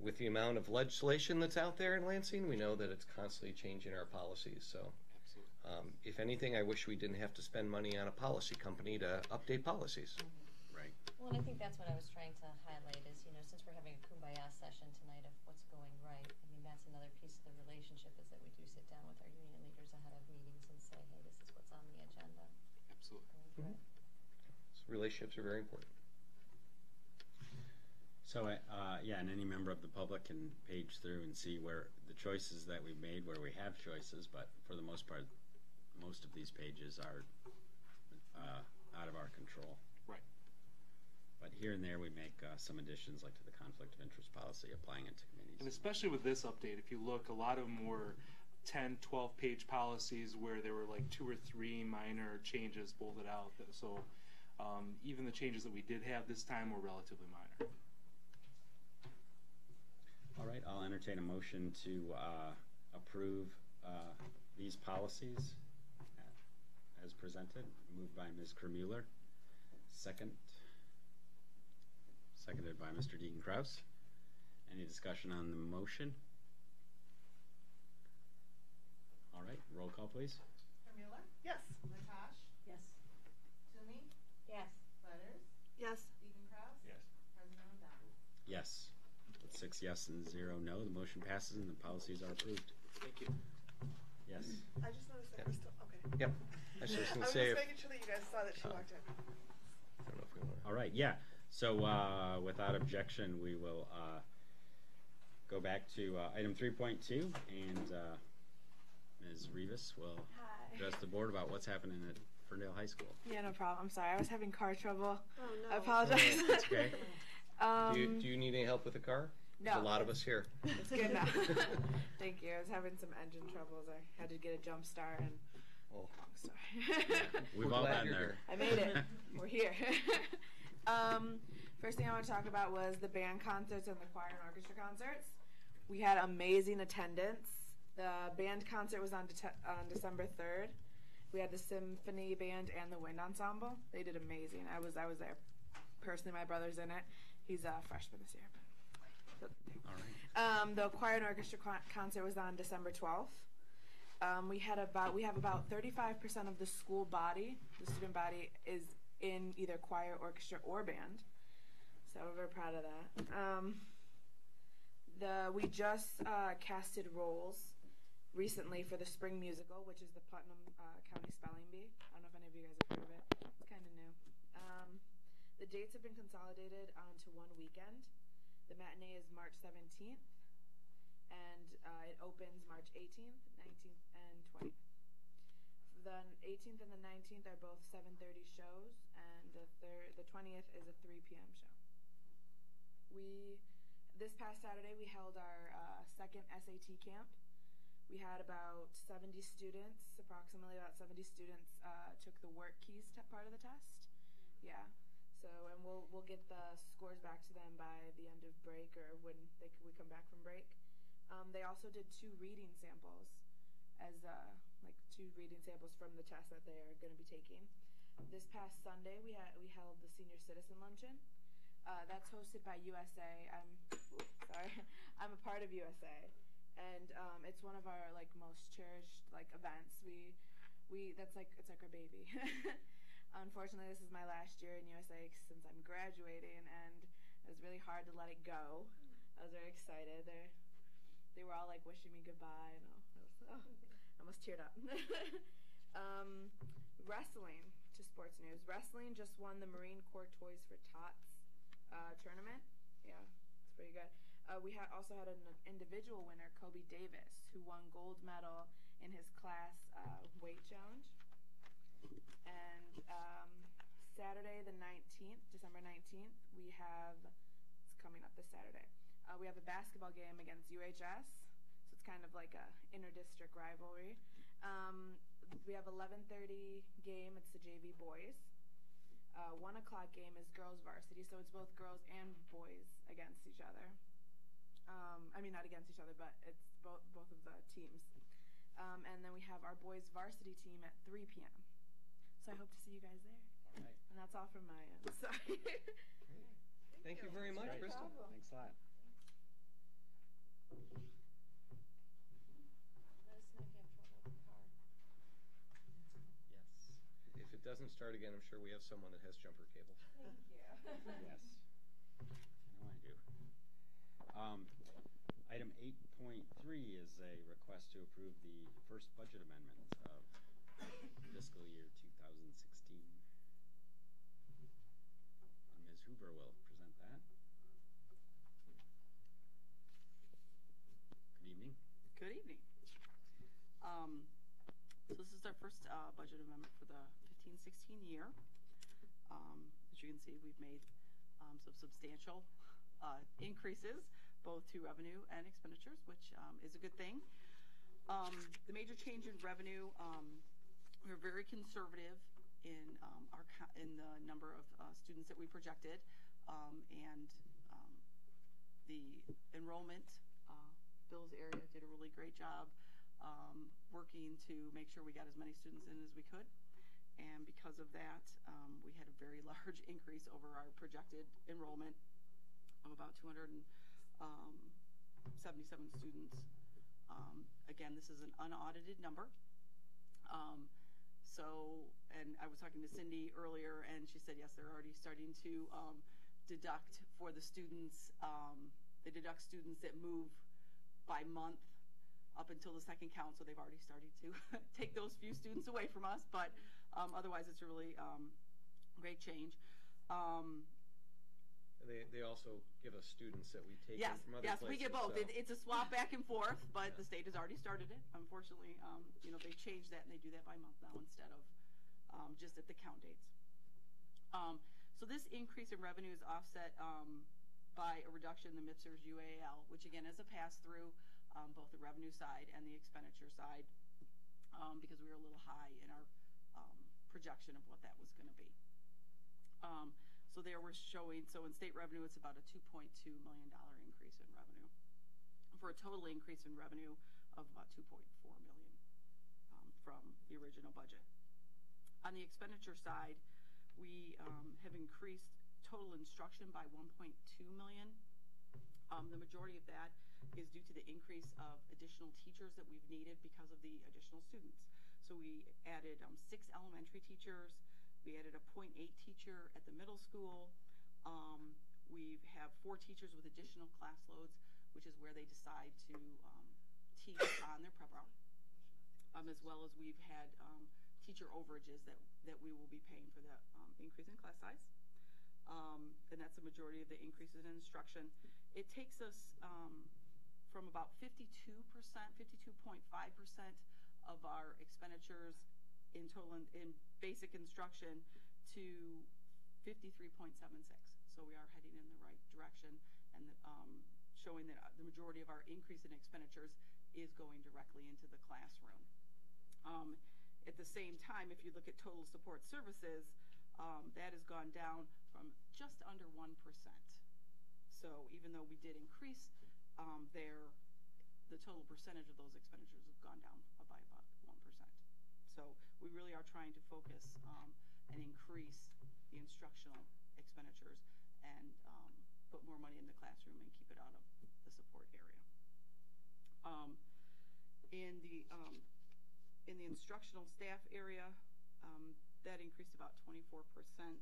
with the amount of legislation that's out there in Lansing, we know that it's constantly changing our policies. So, um, if anything, I wish we didn't have to spend money on a policy company to update policies. Right. Well, and I think that's what I was trying to highlight is, you know, since we're having a kumbaya session tonight of what's going right, I mean, that's another piece of the relationship is that we do sit down with our union leaders ahead of meetings and say, hey, this is what's on the agenda. Absolutely. going good. So relationships are very important. So, uh, yeah, and any member of the public can page through and see where the choices that we've made, where we have choices, but for the most part, most of these pages are uh, out of our control. Right. But here and there, we make uh, some additions, like to the conflict of interest policy, applying it to committees. And especially with this update, if you look, a lot of them were 10, 12 page policies where there were like two or three minor changes bolded out. So um, even the changes that we did have this time were relatively minor. All right, I'll entertain a motion to uh, approve uh, these policies as presented. Moved by Ms. Kermuller. Second. Seconded by Mr. Deegan-Krause. Any discussion on the motion? All right, roll call, please. Carmilla? Yes. Natasha, Yes. Toomey, Yes. Butters, Yes. Deegan-Krause. Yes. President O'Donnell. Yes. With six yes and zero no, the motion passes and the policies are approved. Thank you. Yes. I just noticed that we're still, okay. Yep. I was just I gonna was say, just if, making sure that you guys saw that she Uh, walked in. I don't know if we wanna. All right, yeah. So uh, without objection, we will uh, go back to uh, item 3.2, and uh, Ms. Rivas will Hi. address the board about what's happening at Ferndale High School. Yeah, no problem. I'm sorry. I was having car trouble. Oh, no. I apologize. It's okay. um, Do you, do you need any help with the car? There's no. a lot of us here. It's good now. Thank you. I was having some engine troubles. I had to get a jump start and Oh. long story. We've We're all glad been you're there. I made it. We're here. um, first thing I want to talk about was the band concerts and the choir and orchestra concerts. We had amazing attendance. The band concert was on, det- on December third. We had the symphony band and the wind ensemble. They did amazing. I was I was there. Personally, my brother's in it. He's a freshman this year. But, All right. um, the choir and orchestra co- concert was on December 12th. Um, we had about we have about 35% of the school body, the student body, is in either choir, orchestra, or band. So we're very proud of that. Um, the we just uh, casted roles recently for the spring musical, which is the Putnam uh, County Spelling Bee. I don't know if any of you guys have heard of it. It's kind of new. Um, the dates have been consolidated onto one weekend. The matinee is March 17th, and uh, it opens March 18th, 19th, and 20th. The 18th and the 19th are both 7:30 shows, and the third, the 20th is a 3 p.m. show. We, this past Saturday, we held our uh, second SAT camp. We had about 70 students, approximately about 70 students uh, took the WorkKeys te- part of the test. Yeah. So, and we'll we'll get the scores back to them by the end of break or when they we come back from break. Um, they also did two reading samples, as uh, like two reading samples from the test that they are going to be taking. This past Sunday, we had we held the senior citizen luncheon. Uh, that's hosted by USA. I'm ooh, sorry, I'm a part of USA, and um, it's one of our like most cherished like events. We we that's like it's like our baby. Unfortunately, this is my last year in USA since I'm graduating, and it was really hard to let it go. I was very excited. They they were all like wishing me goodbye, and I was, oh, almost teared up. um, wrestling to sports news. Wrestling just won the Marine Corps Toys for Tots uh, tournament. Yeah, it's pretty good. Uh, we had also had an individual winner, Kobe Davis, who won gold medal in his class uh, weight challenge. And um, Saturday, the 19th, December 19th, we have, it's coming up this Saturday, uh, we have a basketball game against UHS. So it's kind of like a inter-district rivalry. Um, we have 11:30 game. It's the JV boys. Uh, one o'clock game is girls varsity, so it's both girls and boys against each other. Um, I mean, not against each other, but it's both both of the teams. Um, and then we have our boys varsity team at 3 p.m. So I hope to see you guys there. All right. And that's all from my end. Sorry. Thank you very much, Great. Crystal. Thanks a lot. Let if you have trouble with the car. Yes. If it doesn't start again, I'm sure we have someone that has jumper cables. Thank you. Yes. I know I do. Um, item eight point three is a request to approve the first budget amendment of fiscal year two thousand sixteen. Hoover will present that. Good evening. Good evening. Um, so this is our first uh, budget amendment for the 15-16 year. Um, as you can see, we've made um, some substantial uh, increases both to revenue and expenditures, which um, is a good thing. Um, the major change in revenue, um, we're very conservative in um, our in the number of uh, students that we projected, um, and um, the enrollment. Uh, Bill's area did a really great job um, working to make sure we got as many students in as we could. And because of that, um, we had a very large increase over our projected enrollment of about 277 students. Again, this is an unaudited number. Um, so, and I was talking to Cindy earlier, and she said, yes, they're already starting to um, deduct for the students. Um, they deduct students that move by month up until the second count, so they've already started to take those few students away from us. But um, otherwise, it's a really um, great change. Um, They, they also give us students that we take in yes, from other yes, places. we get both. so- It, it's a swap back and forth, but the state has already started it. Unfortunately, um, you know, they changed that and they do that by month now instead of um, just at the count dates. Um, so this increase in revenue is offset um, by a reduction in the MPSERS UAL, which again is a pass through um, both the revenue side and the expenditure side um, because we were a little high in our projection of what that was going to be. So there we're showing, so in state revenue, it's about a $2.2 million increase in revenue for a total increase in revenue of about 2.4 million um, from the original budget. On the expenditure side, we um, have increased total instruction by 1.2 million. Um, the majority of that is due to the increase of additional teachers that we've needed because of the additional students. So we added um, six elementary teachers. We added a .8 teacher at the middle school. Um, we have four teachers with additional class loads, which is where they decide to um, teach on their prep hour. um, as well as we've had um, teacher overages that, that we will be paying for that um, increase in class size. Um, and that's the majority of the increases in instruction. It takes us um, from about 52%, 52.5% of our expenditures in total in, in basic instruction to 53.76. So we are heading in the right direction and um, showing that uh, the majority of our increase in expenditures is going directly into the classroom. Um, at the same time, if you look at total support services, um, that has gone down from just under 1%. So even though we did increase um, there, the total percentage of those expenditures have gone down by about 1%. So we really are trying to focus um, and increase the instructional expenditures and um, put more money in the classroom and keep it out of the support area. Um, in the um, in the instructional staff area, um, that increased about 24 percent,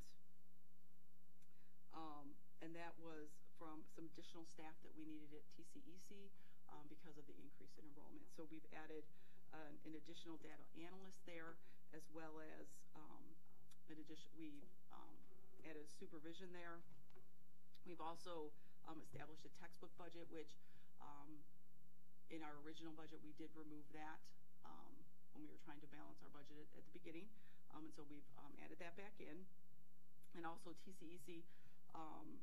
um, and that was from some additional staff that we needed at TCEC um, because of the increase in enrollment. So we've added uh, an additional data analyst there, as well as um, in addition we um, added supervision there. We've also um, established a textbook budget, which um, in our original budget we did remove that when we were trying to balance our budget at, at the beginning, um, and so we've um, added that back in. And also TCEC um,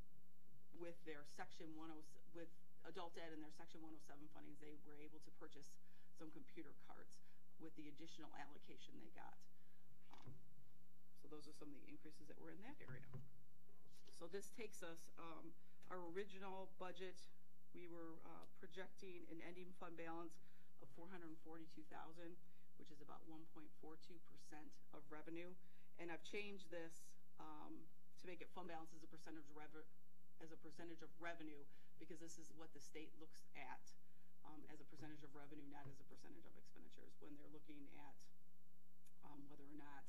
with their section 10 with adult ed and their section 107 fundings, they were able to purchase some computer cards with the additional allocation they got. Um, so those are some of the increases that were in that area. So this takes us, um, our original budget, we were uh, projecting an ending fund balance of 442,000, which is about 1.42% of revenue. And I've changed this um, to make it fund balance as a percentage of revenue as a percentage of revenue because this is what the state looks at um, as a percentage of revenue, not as a percentage of expenditures when they're looking at um, whether or not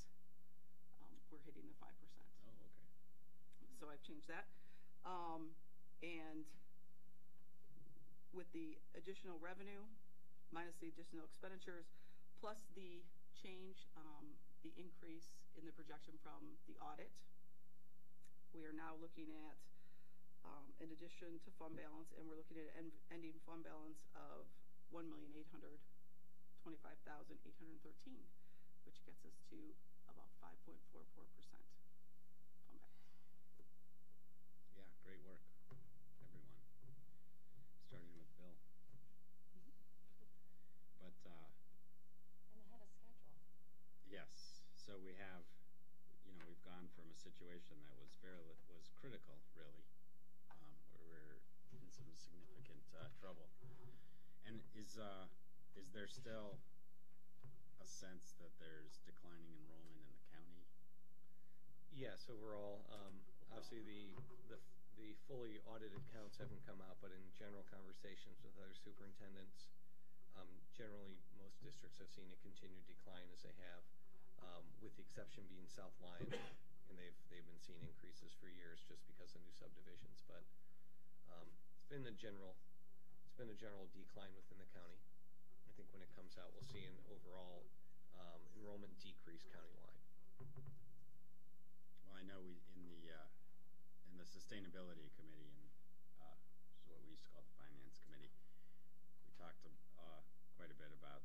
um, we're hitting the 5%. Oh, okay. So I've changed that. Um, and with the additional revenue minus the additional expenditures plus the change, um, the increase in the projection from the audit, we are now looking at um, in addition to fund balance, and we're looking at an ending fund balance of one million eight hundred twenty-five thousand eight hundred thirteen, which gets us to about five point four four percent fund balance. Yeah, great work, everyone. Starting with Bill. But, uh, And ahead of schedule. yes, so we have, you know, we've gone from a situation that was fairly, was critical, really, um, where we're in some significant, uh, trouble. And is, uh, is there still a sense that there's declining enrollment in the county? Yes, overall, um, obviously the, the, the fully audited counts haven't come out, but in general conversations with other superintendents, um, generally, most districts have seen a continued decline as they have, um, with the exception being South Lyon, and they've, they've been seeing increases for years just because of new subdivisions, but, um, it's been the general, it's been a general decline within the county. I think when it comes out, we'll see an overall, um, enrollment decrease countywide. Well, I know we, in the, uh, in the sustainability committee, and, uh, which is what we used to call the finance committee, we talked, uh, quite a bit about,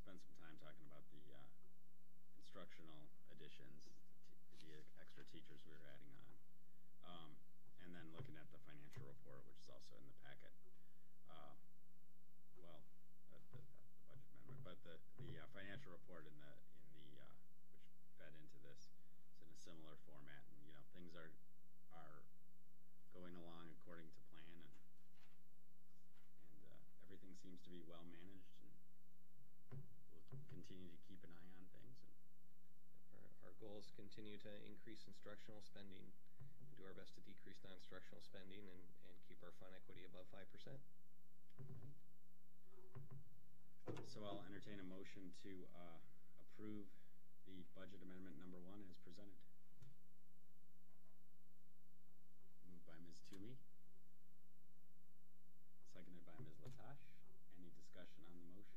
spent some time talking about the, uh, instructional additions, extra teachers we were adding on. Um, and then looking at the financial report, which is also in the packet. Uh, well, the, the budget amendment, but the, the, uh, financial report in the, in the, uh, which fed into this, is in a similar format, and, you know, things are, are going along according to plan, and, and, uh, everything seems to be well managed, and we'll continue to keep an eye on Our, our goal is continue to increase instructional spending, do our best to decrease non-instructional spending, and, and keep our fund equity above five percent. So I'll entertain a motion to uh, approve the budget amendment number one as presented. Moved by Ms. Toomey. Seconded by Ms. Latash. Any discussion on the motion?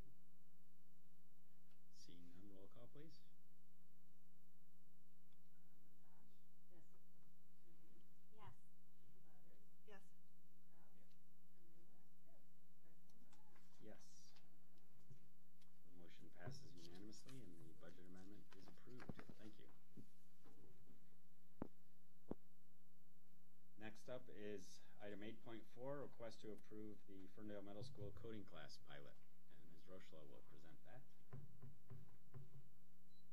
eight point four, request to approve the Ferndale Middle School coding class pilot. And Ms. Rochela will present that.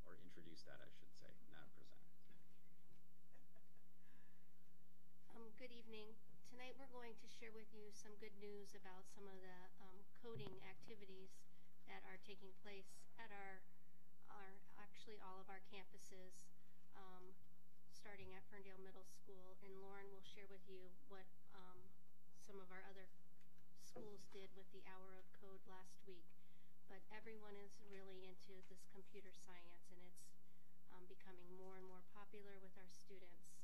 Or introduce that, I should say, not present. Um, good evening. Tonight we're going to share with you some good news about some of the um, coding activities that are taking place at our, our actually all of our campuses, um, starting at Ferndale Middle School. And Lauren will share with you what um, some of our other schools did with the hour of code last week. But everyone is really into this computer science, and it's um, becoming more and more popular with our students.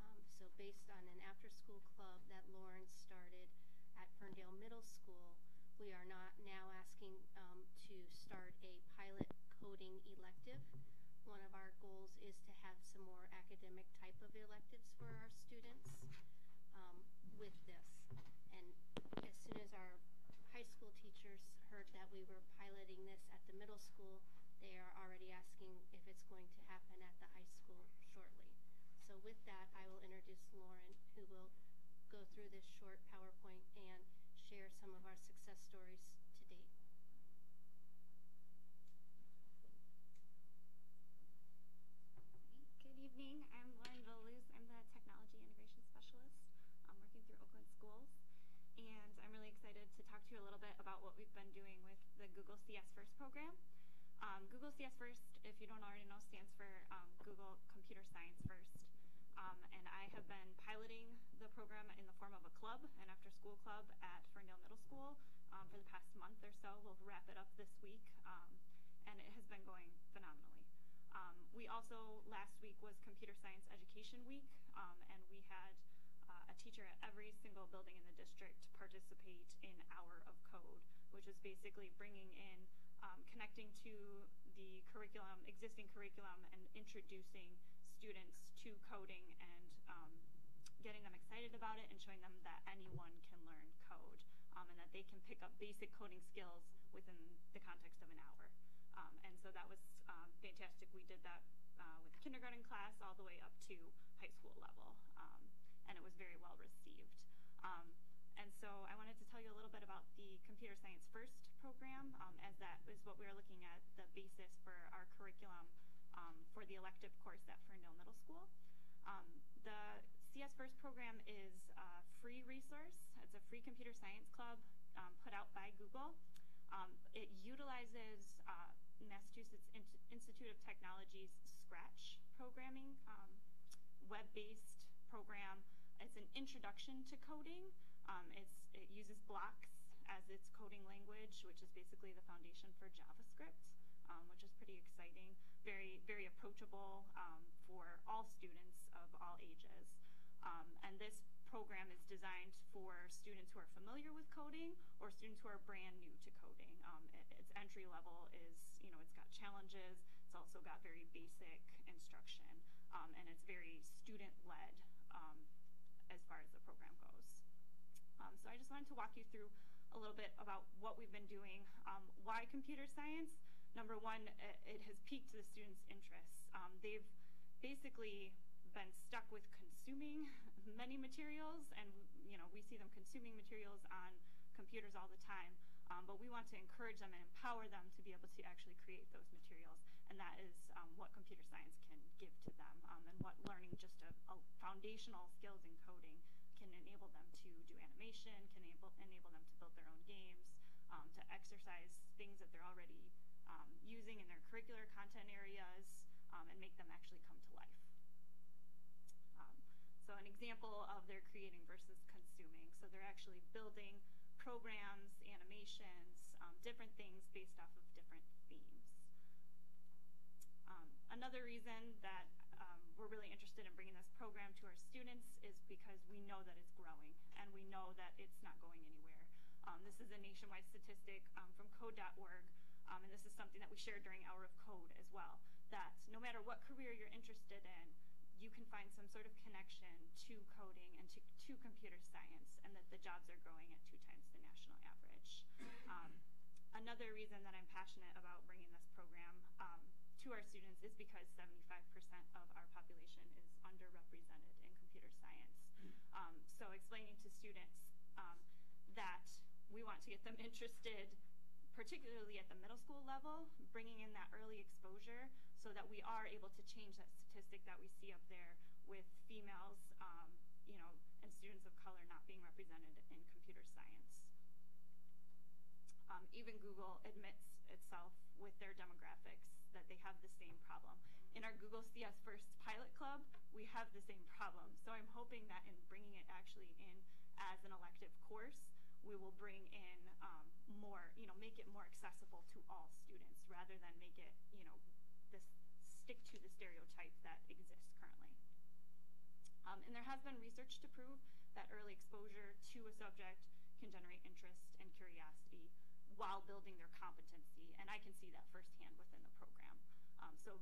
Um, so based on an after-school club that Lauren started at Ferndale Middle School, we are not now asking um, to start a pilot coding elective. One of our goals is to have some more academic type of electives for our students um, with this. Soon as our high school teachers heard that we were piloting this at the middle school, they are already asking if it's going to happen at the high school shortly. So with that, I will introduce Lauren, who will go through this short PowerPoint and share some of our success stories to date. Good evening. I'm Lauren Villaluz. I'm the Technology Integration Specialist. I'm working through Oakland Schools. And I'm really excited to talk to you a little bit about what we've been doing with the Google CS First program. Um, Google CS First, if you don't already know, stands for um, Google Computer Science First. Um, and I have been piloting the program in the form of a club, an after-school club at Ferndale Middle School um, for the past month or so. We'll wrap it up this week, um, and it has been going phenomenally. Um, we also, last week was Computer Science Education Week, and we had a teacher at every single building in the district to participate in Hour of Code, which is basically bringing in, um, connecting to the curriculum, existing curriculum, and introducing students to coding and um, getting them excited about it and showing them that anyone can learn code um, and that they can pick up basic coding skills within the context of an hour. Um, and so that was um, fantastic. We did that uh, with kindergarten class all the way up to high school level, um, and it was very well received. Um, and so I wanted to tell you a little bit about the Computer Science First program, um, as that is what we are looking at the basis for our curriculum um, for the elective course at Ferndale Middle School. Um, the CS First program is a free resource. It's a free computer science club um, put out by Google. Um, it utilizes uh, Massachusetts In Institute of Technology's Scratch programming, um, web-based program. It's an introduction to coding. Um, it uses blocks as its coding language, which is basically the foundation for JavaScript, um, which is pretty exciting. Very, very approachable um, for all students of all ages. Um, and this program is designed for students who are familiar with coding or students who are brand new to coding. Um, it, its entry level is, you know, it's got challenges. It's also got very basic instruction, um, and it's very student-led as far as the program goes. Um, so I just wanted to walk you through a little bit about what we've been doing. Um, why computer science? Number one, it, has piqued the students' interests. Um, they've basically been stuck with consuming many materials, and you know we see them consuming materials on computers all the time. Um, but we want to encourage them and empower them to be able to actually create those materials, and that is um, what computer science can give to them, um, and what learning just a, a foundational skills in coding can enable them to do animation, can enable enable them to build their own games, um, to exercise things that they're already um, using in their curricular content areas, um, and make them actually come to life. Um, so an example of their creating versus consuming. So they're actually building programs, animations, um, different things based off of different another reason that um, we're really interested in bringing this program to our students is because we know that it's growing and we know that it's not going anywhere. Um, this is a nationwide statistic um, from code.org, um, and this is something that we shared during Hour of Code as well, that no matter what career you're interested in, you can find some sort of connection to coding and to, to computer science, and that the jobs are growing at two times the national average. Um, another reason that I'm passionate about bringing this program um, to our students is because 75% of our population is underrepresented in computer science. Um, so explaining to students um, that we want to get them interested, particularly at the middle school level, bringing in that early exposure so that we are able to change that statistic that we see up there with females, um, you know, and students of color not being represented in computer science. Um, even Google admits itself with their demographics that they have the same problem. In our Google CS First Pilot Club, we have the same problem. So I'm hoping that in bringing it actually in as an elective course, we will bring in um, more, you know, make it more accessible to all students rather than make it, you know, this stick to the stereotype that exists currently. Um, and there has been research to prove that early exposure to a subject can generate interest and curiosity while building their competency. And I can see that firsthand within the program. Um, so,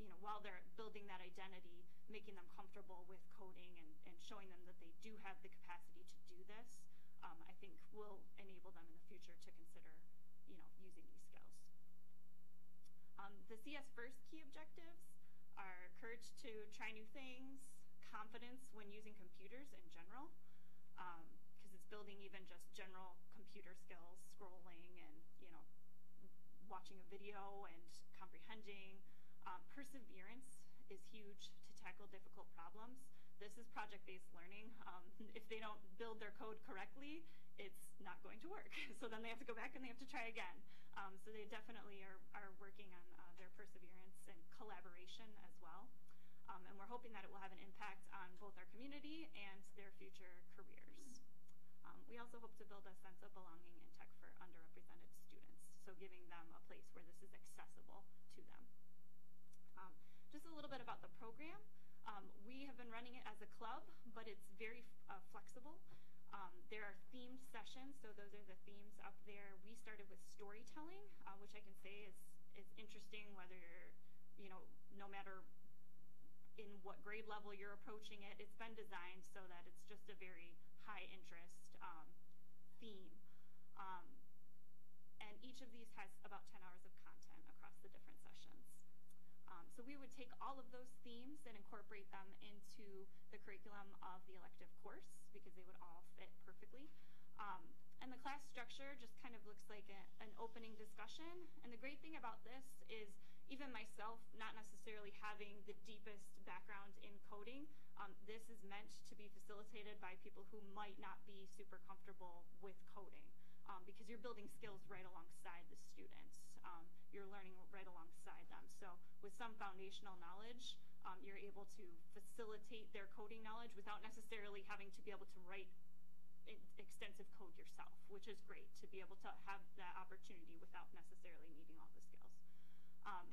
you know, while they're building that identity, making them comfortable with coding and, and showing them that they do have the capacity to do this, um, I think will enable them in the future to consider, you know, using these skills. Um, the CS First key objectives are courage to try new things, confidence when using computers in general, because um, it's building even just general computer skills, scrolling and, you know, watching a video and comprehending. Um, perseverance is huge to tackle difficult problems. This is project-based learning. Um, if they don't build their code correctly, it's not going to work. so then they have to go back and they have to try again. Um, so they definitely are, are working on uh, their perseverance and collaboration as well. Um, and we're hoping that it will have an impact on both our community and their future careers. Um, we also hope to build a sense of belonging in tech for underrepresented students, so giving them a place where this is accessible to them. Um, just a little bit about the program. Um, we have been running it as a club, but it's very uh, flexible. Um, there are themed sessions, so those are the themes up there. We started with storytelling, uh, which I can say is, is interesting whether you're, you know, no matter in what grade level you're approaching it. It's been designed so that it's just a very high interest um, theme. Um, and each of these has about 10 hours of content across the different sessions. Um, so we would take all of those themes and incorporate them into the curriculum of the elective course because they would all fit perfectly. Um, and the class structure just kind of looks like a, an opening discussion. And the great thing about this is even myself, not necessarily having the deepest background in coding, um, this is meant to be facilitated by people who might not be super comfortable with coding um, because you're building skills right alongside the students. Um, you're learning right alongside them. So with some foundational knowledge, um, you're able to facilitate their coding knowledge without necessarily having to be able to write extensive code yourself, which is great to be able to have that opportunity without necessarily needing all the skills. Um,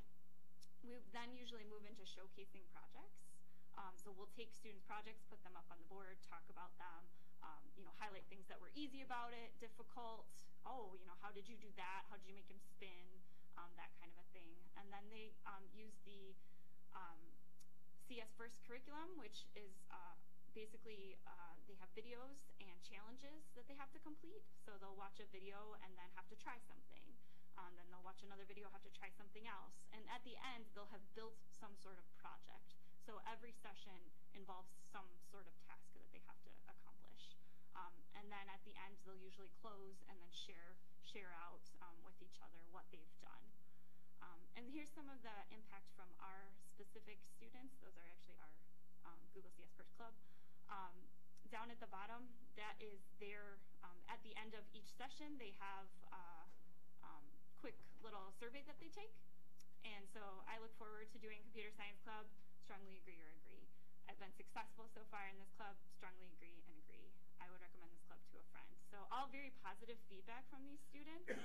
we then usually move into showcasing projects. Um, so we'll take students' projects, put them up on the board, talk about them, um, you know, highlight things that were easy about it, difficult. Oh, you know, how did you do that? How did you make him spin? Um, that kind of a thing. And then they um, use the um, CS First curriculum, which is uh, basically uh, they have videos and challenges that they have to complete. So they'll watch a video and then have to try something. Um, then they'll watch another video, have to try something else. And at the end, they'll have built some sort of project. So every session involves some sort of task that they have to accomplish. Um, and then at the end, they'll usually close and then share share out um, with each other what they've done. Um, and here's some of the impact from our specific students. Those are actually our um, Google CS First Club. Um, down at the bottom, that is their, um, at the end of each session, they have a um, quick little survey that they take. And so I look forward to doing Computer Science Club, strongly agree or agree. I've been successful so far in this club, strongly agree and agree. I would recommend this club to a friend. So all very positive feedback from these students.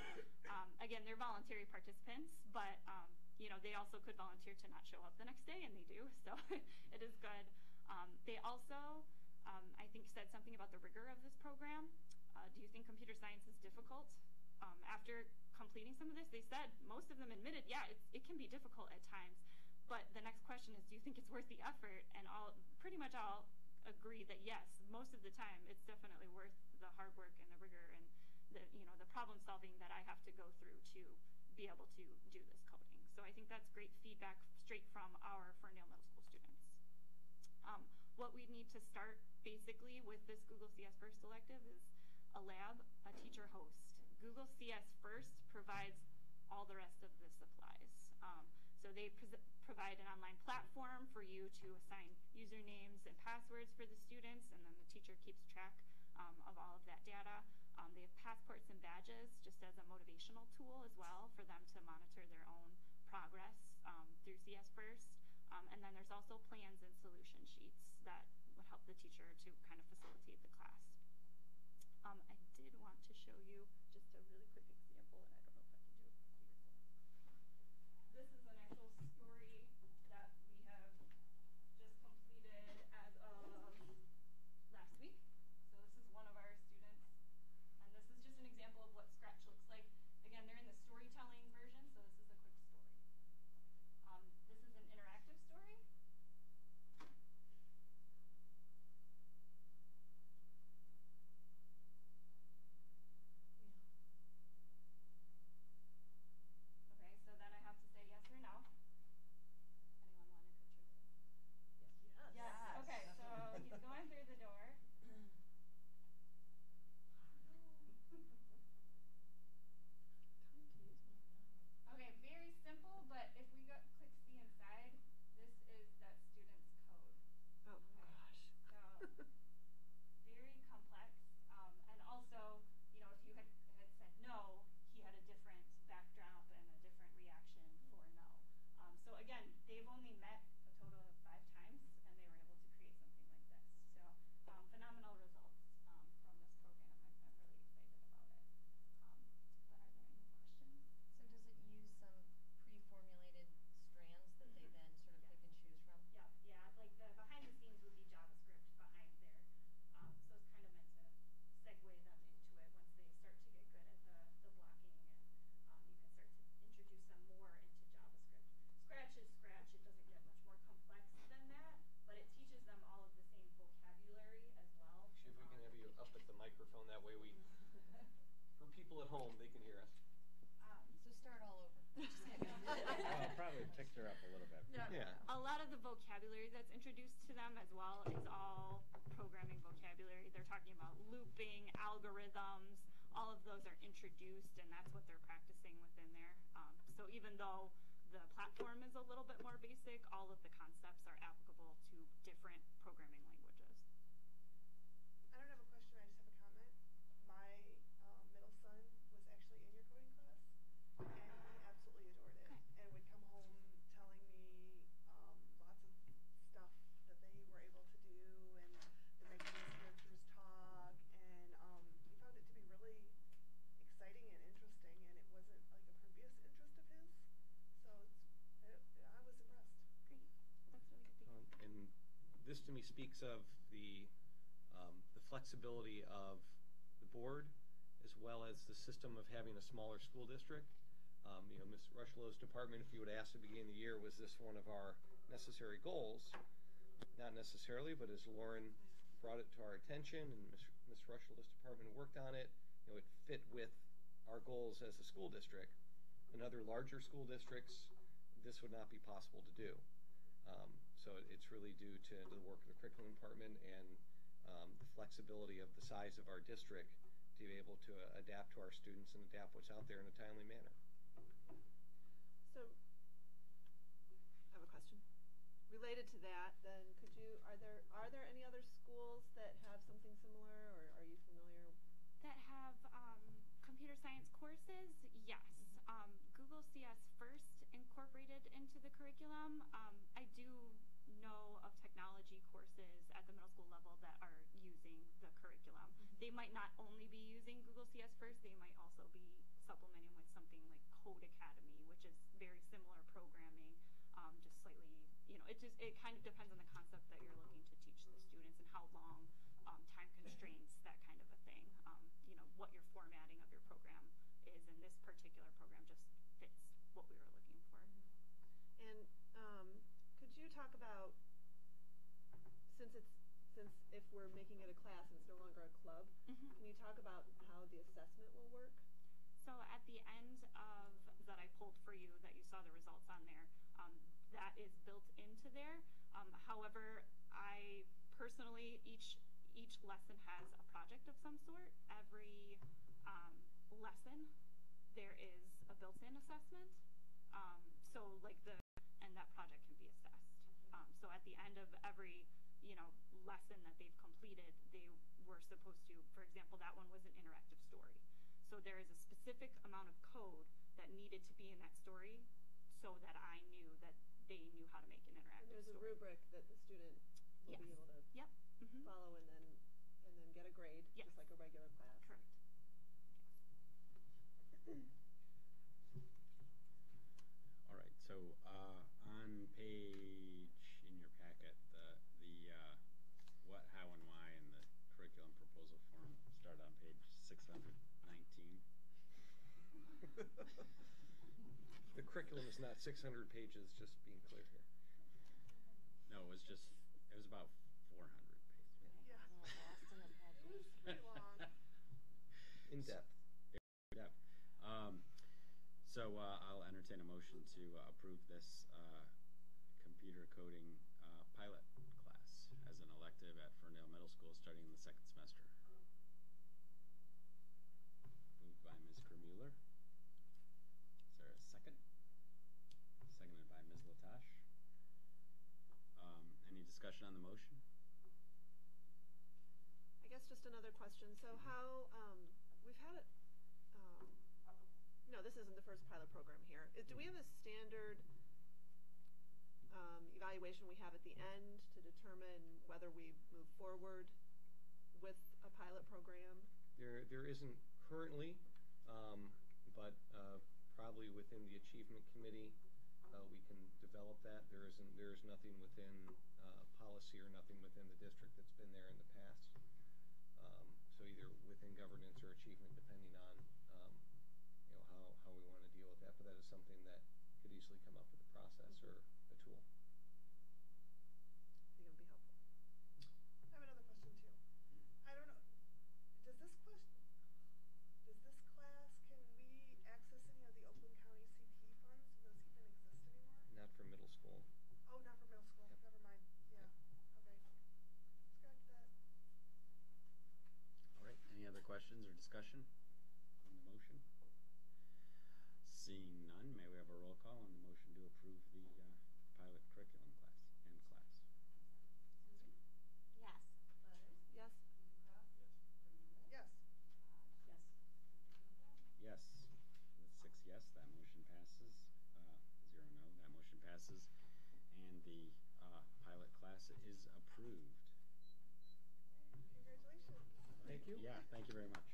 Um, again, they're voluntary participants, but um, you know they also could volunteer to not show up the next day, and they do. So it is good. Um, they also, um, I think, said something about the rigor of this program. Uh, do you think computer science is difficult? Um, after completing some of this, they said most of them admitted, yeah, it can be difficult at times. But the next question is, do you think it's worth the effort? And all, pretty much all agree that yes, most of the time it's definitely worth the hard work and the rigor and the you know the problem solving that I have to go through to be able to do this coding. So I think that's great feedback straight from our Ferndale Middle School students. Um, what we need to start basically with this Google CS First elective is a lab, a teacher host. Google CS First provides all the rest of the supplies. Um, so they provide an online platform for you to assign usernames and passwords for the students, and then the teacher keeps track um, of all of that data. Um, they have passports and badges just as a motivational tool as well for them to monitor their own progress um, through CS First. Um, and then there's also plans and solution sheets that would help the teacher to kind of facilitate the class. Um, I did want to show you speaks of the, um, the flexibility of the board as well as the system of having a smaller school district. Um, you know, Ms. Rushlow's department, if you would ask at the beginning of the year, was this one of our necessary goals? Not necessarily, but as Lauren brought it to our attention and Ms. Rushlow's department worked on it, you know, it fit with our goals as a school district. In other larger school districts, this would not be possible to do. Um, so it- it's really due to the work of the curriculum department and um, the flexibility of the size of our district to be able to uh, adapt to our students and adapt what's out there in a timely manner. So, I have a question. Related to that, then, could you, are there, are there any other schools that have something similar, or are you familiar? That have um, computer science courses, yes. Um, Google CS First incorporated into the curriculum. Um, I do know of technology courses at the middle school level that are using the curriculum. They might not only be using Google CS First, they might also be supplementing with something like Codecademy, which is very similar programming, um, just slightly, you know, it just, it kind of depends on the concept that you're looking to teach the students and how long, um, time constraints, that kind of a thing. Um, you know, what your formatting of your program is, and this particular program just fits what we were looking for. And, um, talk about, since it's, since if we're making it a class and it's no longer a club, Mhm. can you talk about how the assessment will work? So at the end of that I pulled for you, that you saw the results on there, um, that is built into there. Um, however, I personally, each each lesson has a project of some sort. Every um, lesson, there is a built-in assessment. Um, so like the and that project can be assessed. So at the end of every you know lesson that they've completed, they were supposed to. For example, that one was an interactive story. So there is a specific amount of code that needed to be in that story, so that I knew that they knew how to make an And interactive there's a rubric that the student will Yes. be able to Yep. Mhm. follow and then and then get a grade, Yes. just like a regular class. Correct. All right, so uh, on page in your packet, the the uh, what, how, and why, and the curriculum proposal form start on page six hundred nineteen. The curriculum is not 600 pages, just being clear here. No, it was just it was about four hundred pages. Yeah. It was pretty long. In depth. Yeah. Um, so uh, I'll entertain a motion to uh, approve this uh, computer coding uh, pilot class as an elective at Ferndale Middle School starting in the second semester. Moved by Ms. Kermuller. Is there a second? Seconded by Ms. Latash. Um, any discussion on the motion? I guess just another question. So how, um, we've had it, um, no, this isn't the first pilot program here. Is, do we have a standard, um, evaluation we have at the end to determine whether we move forward with a pilot program? There, there isn't currently, um, but uh, probably within the achievement committee, uh, we can develop that. There isn't, there is nothing within policy or nothing within the district that's been there in the past. Um, so either within governance or achievement, depending on, um, you know, how, how we want to deal with that. But that is something that could easily come up with a process or a tool. I think it would be helpful. I have another question too. I don't know, does this question, does this class, can we access any of the Oakland County CT funds? Do those even exist anymore? Not for middle school. Oh, not for middle school, Yep. never mind, yeah, okay. Scratch that. All right, any other questions or discussion on the motion? Seeing none, may we have a roll call on the motion to approve the uh, pilot curriculum class and class? Yes. Yes? Yes. Yes. With six yes, that motion passes. Uh, Zero no, that motion passes. And the uh, pilot class is approved. Congratulations. Thank you. Yeah, thank you very much.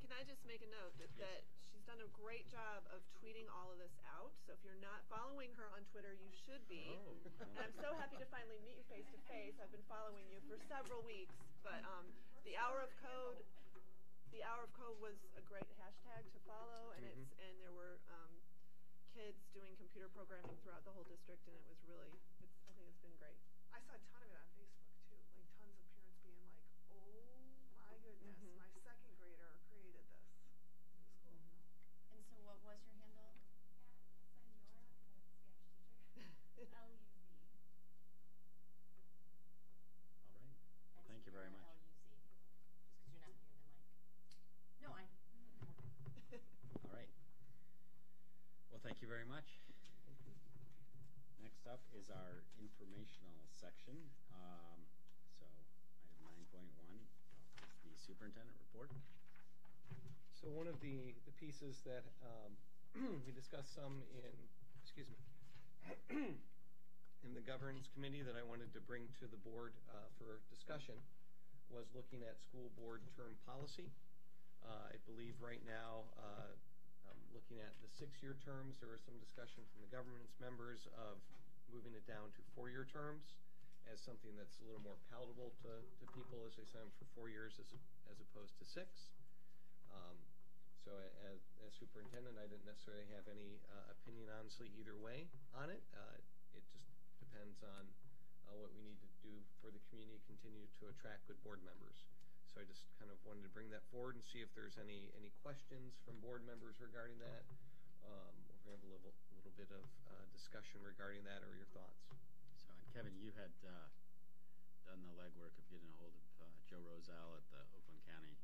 Can I just make a note that, that she's done a great job of tweeting all of this out. So if you're not following her on Twitter, you should be. Oh. And I'm so happy to finally meet you face to face. I've been following you for several weeks. But um, the hour of code, the hour of code was a great hashtag to follow, and it's and there were um, kids doing computer programming throughout the whole district, and it was really, it's, I think it's been great. I saw a ton of it on Facebook too, like tons of parents being like, "Oh my goodness, Mm-hmm. my second grader created this." It was cool. And so what was your handle? All right. Thank you very much. L-U-Z. Just because you're not near the mic. No, I. All right. Well, thank you very much. Next up is our informational section. Um, so, item nine point one is the superintendent report. So one of the, the pieces that um, we discussed some in, excuse me, in the governance committee that I wanted to bring to the board uh, for discussion was looking at school board term policy. Uh, I believe right now, uh, looking at the six-year terms, there was some discussion from the governance members of moving it down to four-year terms as something that's a little more palatable to, to people as they sign for four years as, as opposed to six. Um, so as, as superintendent, I didn't necessarily have any uh, opinion honestly either way on it. Uh, it just depends on uh, what we need to do for the community to continue to attract good board members. So I just kind of wanted to bring that forward and see if there's any, any questions from board members regarding that. Um, we're going to have a little, little bit of uh, discussion regarding that or your thoughts. So, and Kevin, you had uh, done the legwork of getting a hold of uh, Joe Rozell at the Oakland County,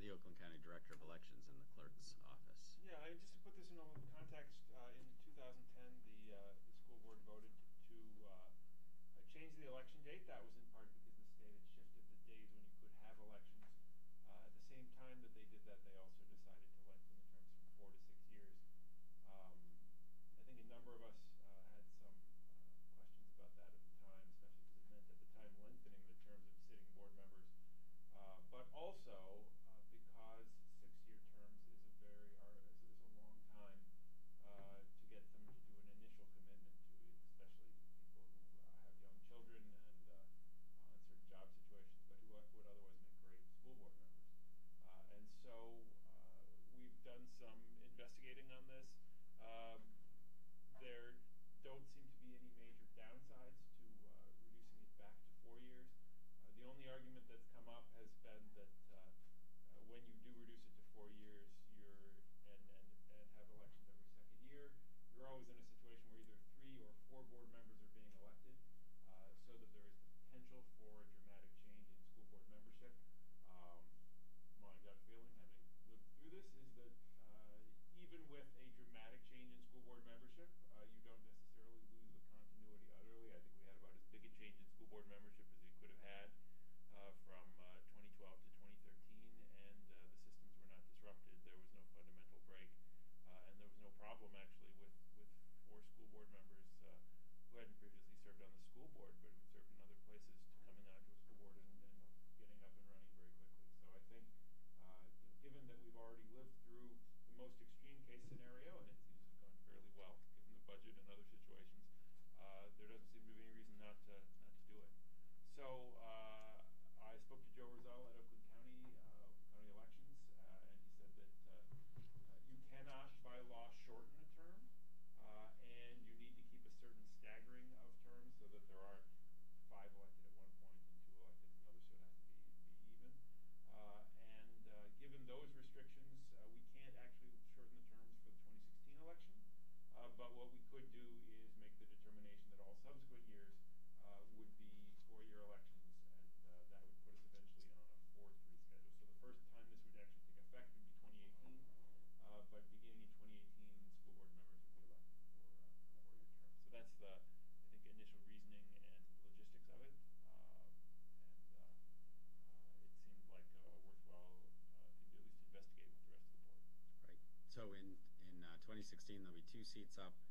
the Oakland County Director of Elections in the clerk's office. Yeah, I, just to put this in context, uh, in 2010, seats up.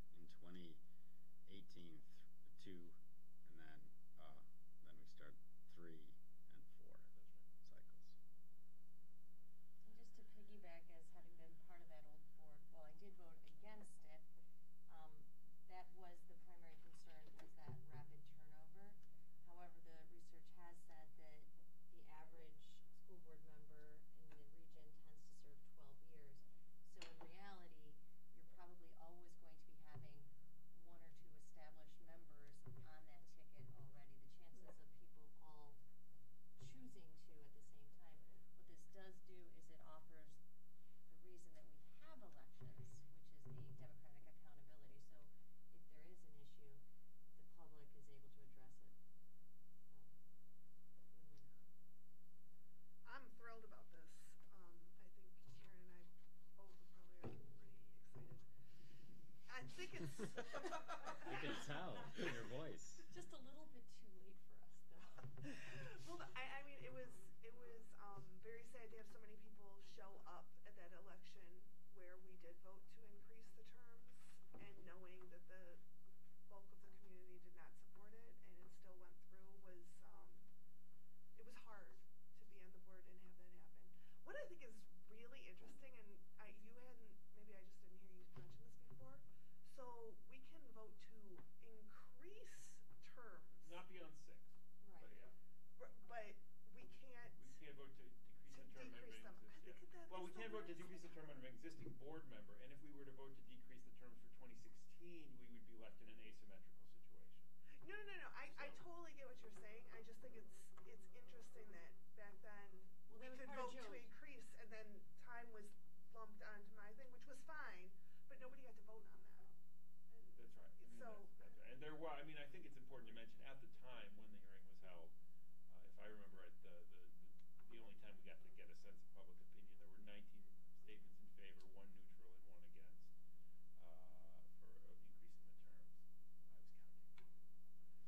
but we can't. We can't vote to decrease to the term decrease of them. an that Well, we can't vote to decrease the term of an existing board member, and if we were to vote to decrease the term for twenty sixteen, we would be left in an asymmetrical situation. No, no, no, no. I, I totally get what you're saying. I just think it's it's interesting that back then Well, we could vote to increase, and then time was lumped onto my thing, which was fine, but nobody got to vote on that. That's right. I mean, so that's- that's right. And there were. I mean, I think it's important to mention, at the remember right, the, the, the only time we got to get a sense of public opinion, there were 19 statements in favor, one neutral, and one against uh, for uh, increasing the terms. I was counting.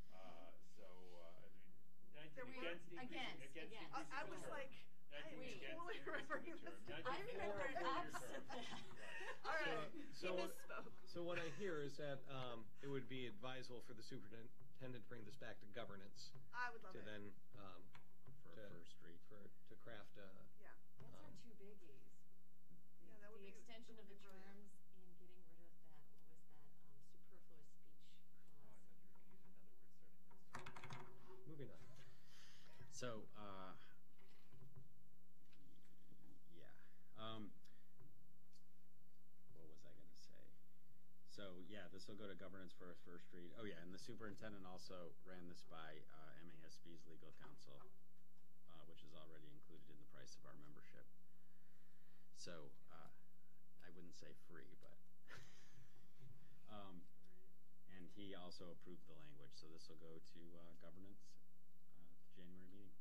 Uh, so uh, I mean, 19 There were- against increasing against, against against. increasing I- I the was term. like, I 19 am against totally increasing the term. this. 19 I for remember a four-year opposite term. that. All right. So, He what, misspoke. so what I hear is that um, it would be advisable for the superintendent to bring this back to governance I would love to it. then um, For to, first read. for to craft a. Yeah. That's our Um, two biggies. The, Yeah, that would the be- extension that of would the be brilliant. terms and getting rid of that, what was that, um, superfluous speech Oh, I clause. thought you were going to use another word starting with S. Moving on. So, uh, yeah. Um, what was I going to say? So, yeah, this will go to governance for a first read. Oh, yeah, and the superintendent also ran this by uh, MASB's legal counsel, which is already included in the price of our membership. So, uh, I wouldn't say free, but. um, and he also approved the language, so this will go to uh, governance uh, at the January meeting.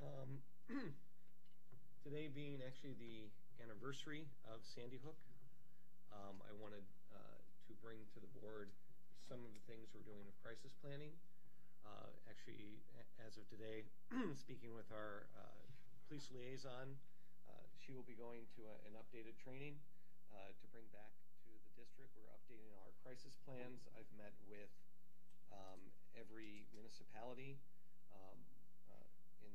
Um, today being actually the anniversary of Sandy Hook, um, I wanted uh, to bring to the board some of the things we're doing with crisis planning. Uh, actually, as of today, speaking with our uh, police liaison, uh, she will be going to a, an updated training uh, to bring back to the district. We're updating our crisis plans. I've met with um, every municipality, um, in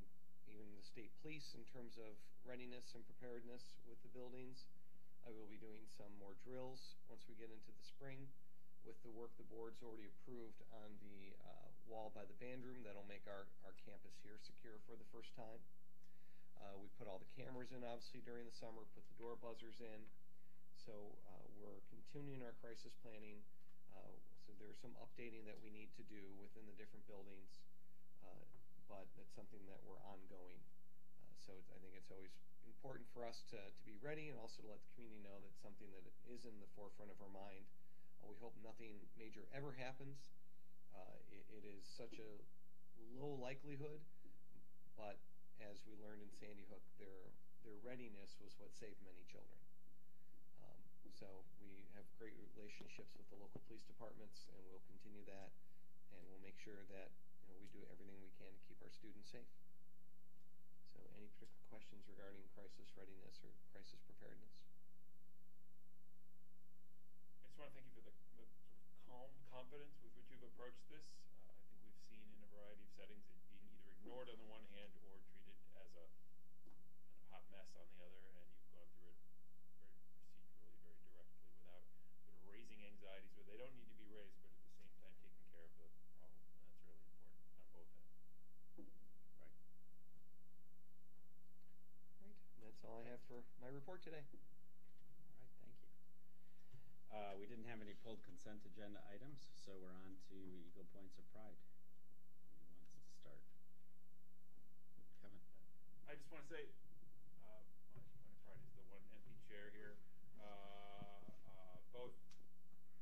even the state police in terms of readiness and preparedness with the buildings. I will be doing some more drills once we get into the spring with the work the board's already approved on the uh, wall by the band room. That'll make our, our campus here secure for the first time. Uh, we put all the cameras in, obviously, during the summer, put the door buzzers in. So uh, we're continuing our crisis planning. Uh, so there's some updating that we need to do within the different buildings, uh, but it's something that we're ongoing. Uh, so I think it's always important for us to, to be ready and also to let the community know that something that is in the forefront of our mind. We hope nothing major ever happens. Uh, it, it is such a low likelihood, but as we learned in Sandy Hook, their their readiness was what saved many children. Um, so we have great relationships with the local police departments, and we'll continue that, and we'll make sure that you know we do everything we can to keep our students safe. So, any particular questions regarding crisis readiness or crisis preparedness? I just want to thank you for the, the sort of calm confidence with which you've approached this. Uh, I think we've seen in a variety of settings it being either ignored on the one hand or treated as a kind of hot mess on the other, and you've gone through it very procedurally, very directly, without sort of raising anxieties where they don't need to be raised, but at the same time taking care of the problem, and that's really important on both ends. Right. Right. And that's all I have for my report today. All right, thank you. Uh, we didn't have any pulled consent agenda items, so we're on to Eagle Points of Pride. Who wants to start? Kevin? I just want to say, uh, my point of pride is the one empty chair here. Uh, uh, both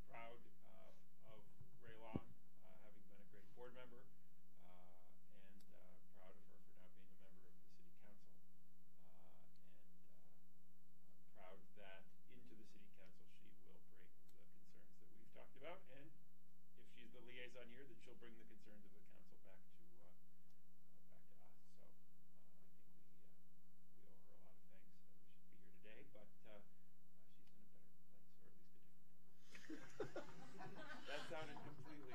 proud uh, of Raylon, uh, having been a great board member, uh, and uh, proud of her for now being a member of the city council, uh, and uh, proud that into the city council she will bring the concerns that we've talked about, and if she's the liaison here, that she'll bring the concerns of the council back to uh, uh, back to us. So uh, I think we uh, we owe her a lot of thanks that we should be here today, but uh, uh, she's in a better place, or at least a different place. that sounded completely.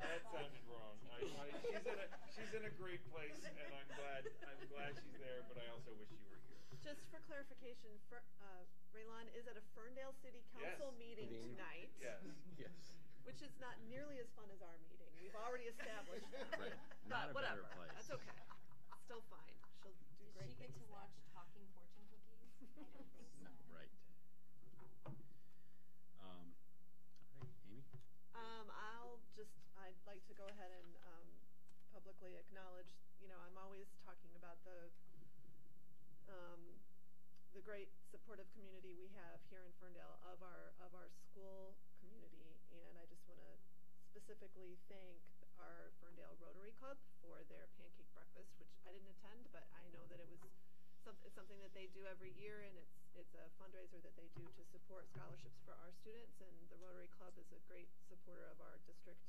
that sounded wrong. I, I, she's in a she's in a great place, and I'm glad I'm glad she's there. But I also wish you were here. Just for clarification, Fer, uh, Raylon is at a Ferndale City Council Yes. meeting Meeting. tonight. Yes. Yes. Which is not nearly as fun as our meeting. We've already established that. Right. Not But a better whatever. place. That's okay. Still fine. She'll do Did great she get things to there. watch Talking Fortune Cookies? I don't think so. Right. Um, all right, Amy? Um, I'll just, I'd like to go ahead and, um, publicly acknowledge, you know, I'm always talking about the, um, the great supportive community we have here in Ferndale of our, of our school community. And I just want to specifically thank our Ferndale Rotary Club for their pancake breakfast, which I didn't attend, but I know that it was some, something that they do every year, and it's it's a fundraiser that they do to support scholarships for our students. And the Rotary Club is a great supporter of our district.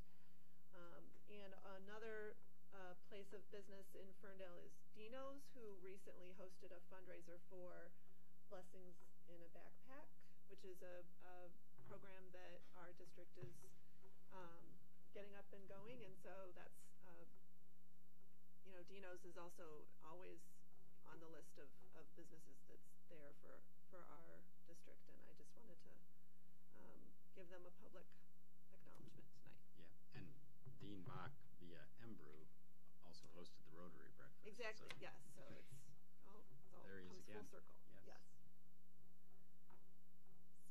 Um, and another uh, place of business in Ferndale is Dino's, who recently hosted a fundraiser for Blessings in a Backpack, which is a, a program that our district is um, getting up and going. And so that's, uh, you know, Dino's is also always on the list of, of businesses that's there for, for our district. And I just wanted to um, give them a public acknowledgement tonight. Yeah, and Dean Bach via Embrew also hosted the Rotary Breakfast. Exactly, so- yes. So it's all, it's all There he is again. full circle. Yes. yes.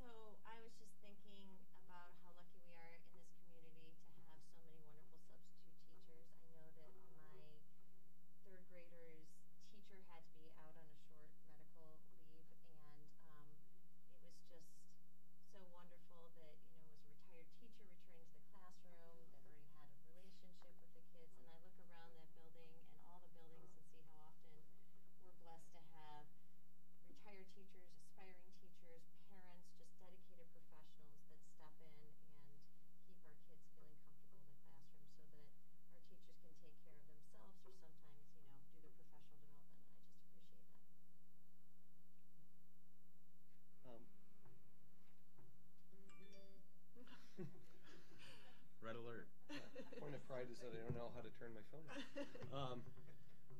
So I was just thinking about how lucky we are in this community to have so many wonderful substitute teachers. I know that my third grader's teacher had to be out on a short medical leave, and um, it was just so wonderful that you know it was a retired teacher returning to the classroom that already had a relationship with the kids. And I look around that building and all the buildings and see how often we're blessed to have retired teachers, aspiring teachers, parents, just dedicated professionals that step in and keep our kids feeling comfortable in the classroom so that our teachers can take care of themselves or sometimes, you know, do their professional development. And I just appreciate that. Um, Red alert. point of pride is that I don't know how to turn my phone off. Um,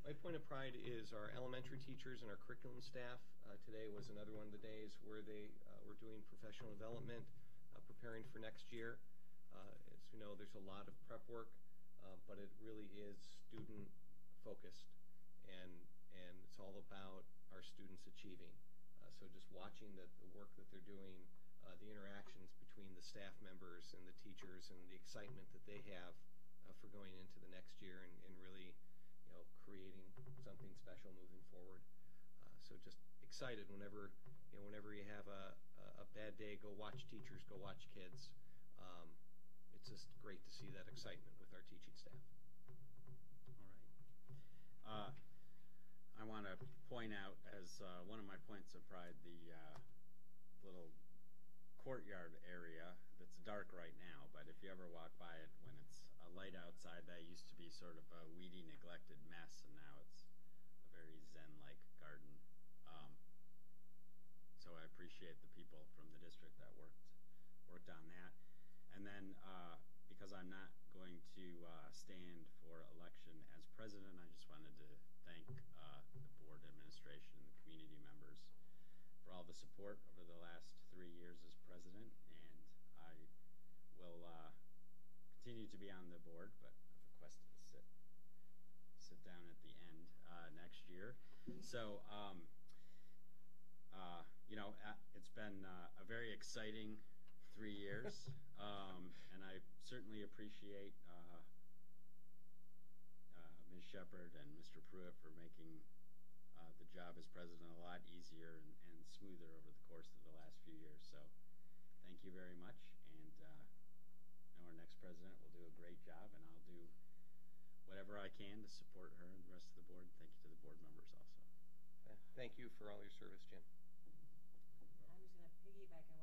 my point of pride is our elementary teachers and our curriculum staff. Uh, today was another one of the days where they uh, were doing professional development, uh, preparing for next year. Uh, as you know, there's a lot of prep work, uh, but it really is student focused, and and it's all about our students achieving. Uh, so just watching the, the work that they're doing, the interactions between the staff members and the teachers, and the excitement that they have uh, for going into the next year, and, and really, you know, creating something special moving forward. Uh, so just excited whenever, you know, whenever you have a, a, bad day, go watch teachers, go watch kids. Um, it's just great to see that excitement with our teaching staff. All right. Uh, I want to point out as uh, one of my points of pride the uh, little courtyard area that's dark right now, but if you ever walk by it when light outside, that used to be sort of a weedy, neglected mess, and now it's a very zen-like garden. Um, so I appreciate the people from the district that worked worked on that. And then uh, because I'm not going to uh, stand for election as president, I just wanted to thank uh, the board administration and the community members for all the support over the last three years as president. And I will uh, continue to be on the board, but I've requested to sit sit down at the end uh, next year. So. Um, uh, you know, uh, it's been uh, a very exciting three years, um, and I certainly appreciate uh, uh, Ms. Shepard and Mr. Prewitt for making uh, the job as president a lot easier and, and smoother over the course of the last few years. So, thank you very much, and uh, I know our next president will do a great job, and I'll do whatever I can to support her and the rest of the board. Thank you to the board members also. Thank you for all your service, Jim. I'm just going to piggyback on what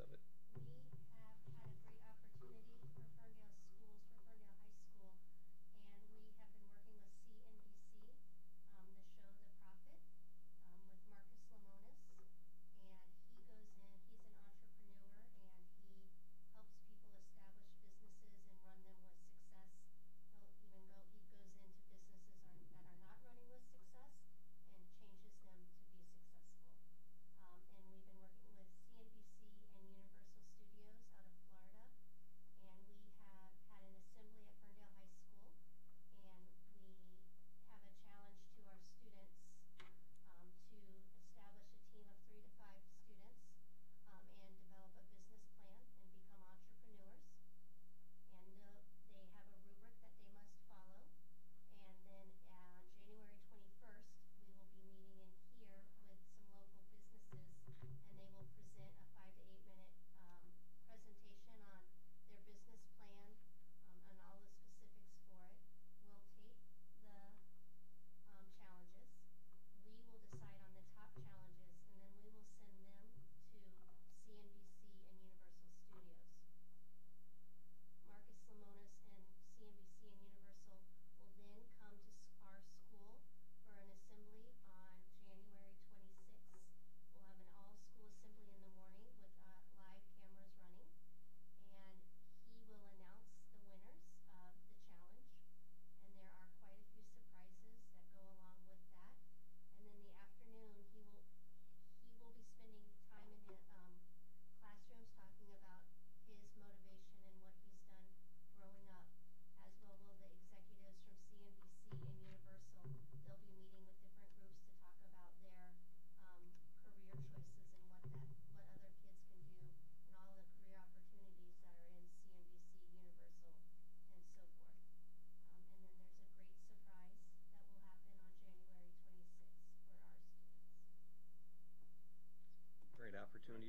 of it.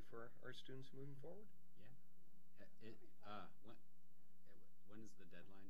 for our students moving forward? Yeah. It, uh, when, it, when is the deadline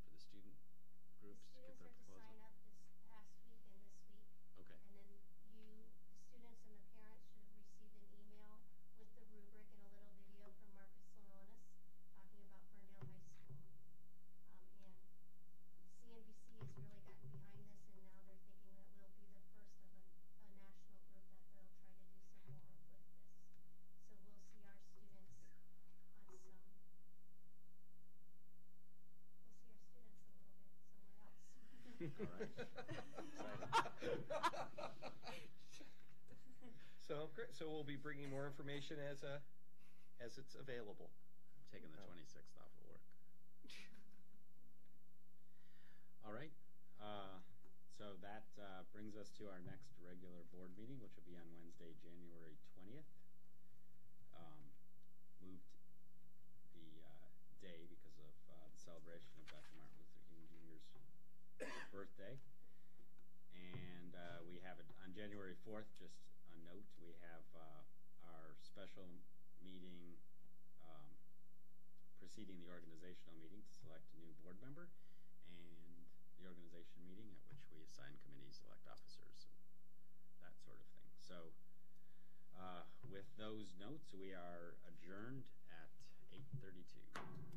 So, great. so we'll be bringing more information as, a as it's available. Taking the 26th off of work. All right. Uh, So that uh, brings us to our next regular board meeting, which will be on Wednesday, January 20th birthday. And uh, we have, it on January 4th, just a note, we have uh, our special meeting um, preceding the organizational meeting to select a new board member and the organization meeting at which we assign committees, elect officers, and that sort of thing. So uh, with those notes, we are adjourned at 8.32.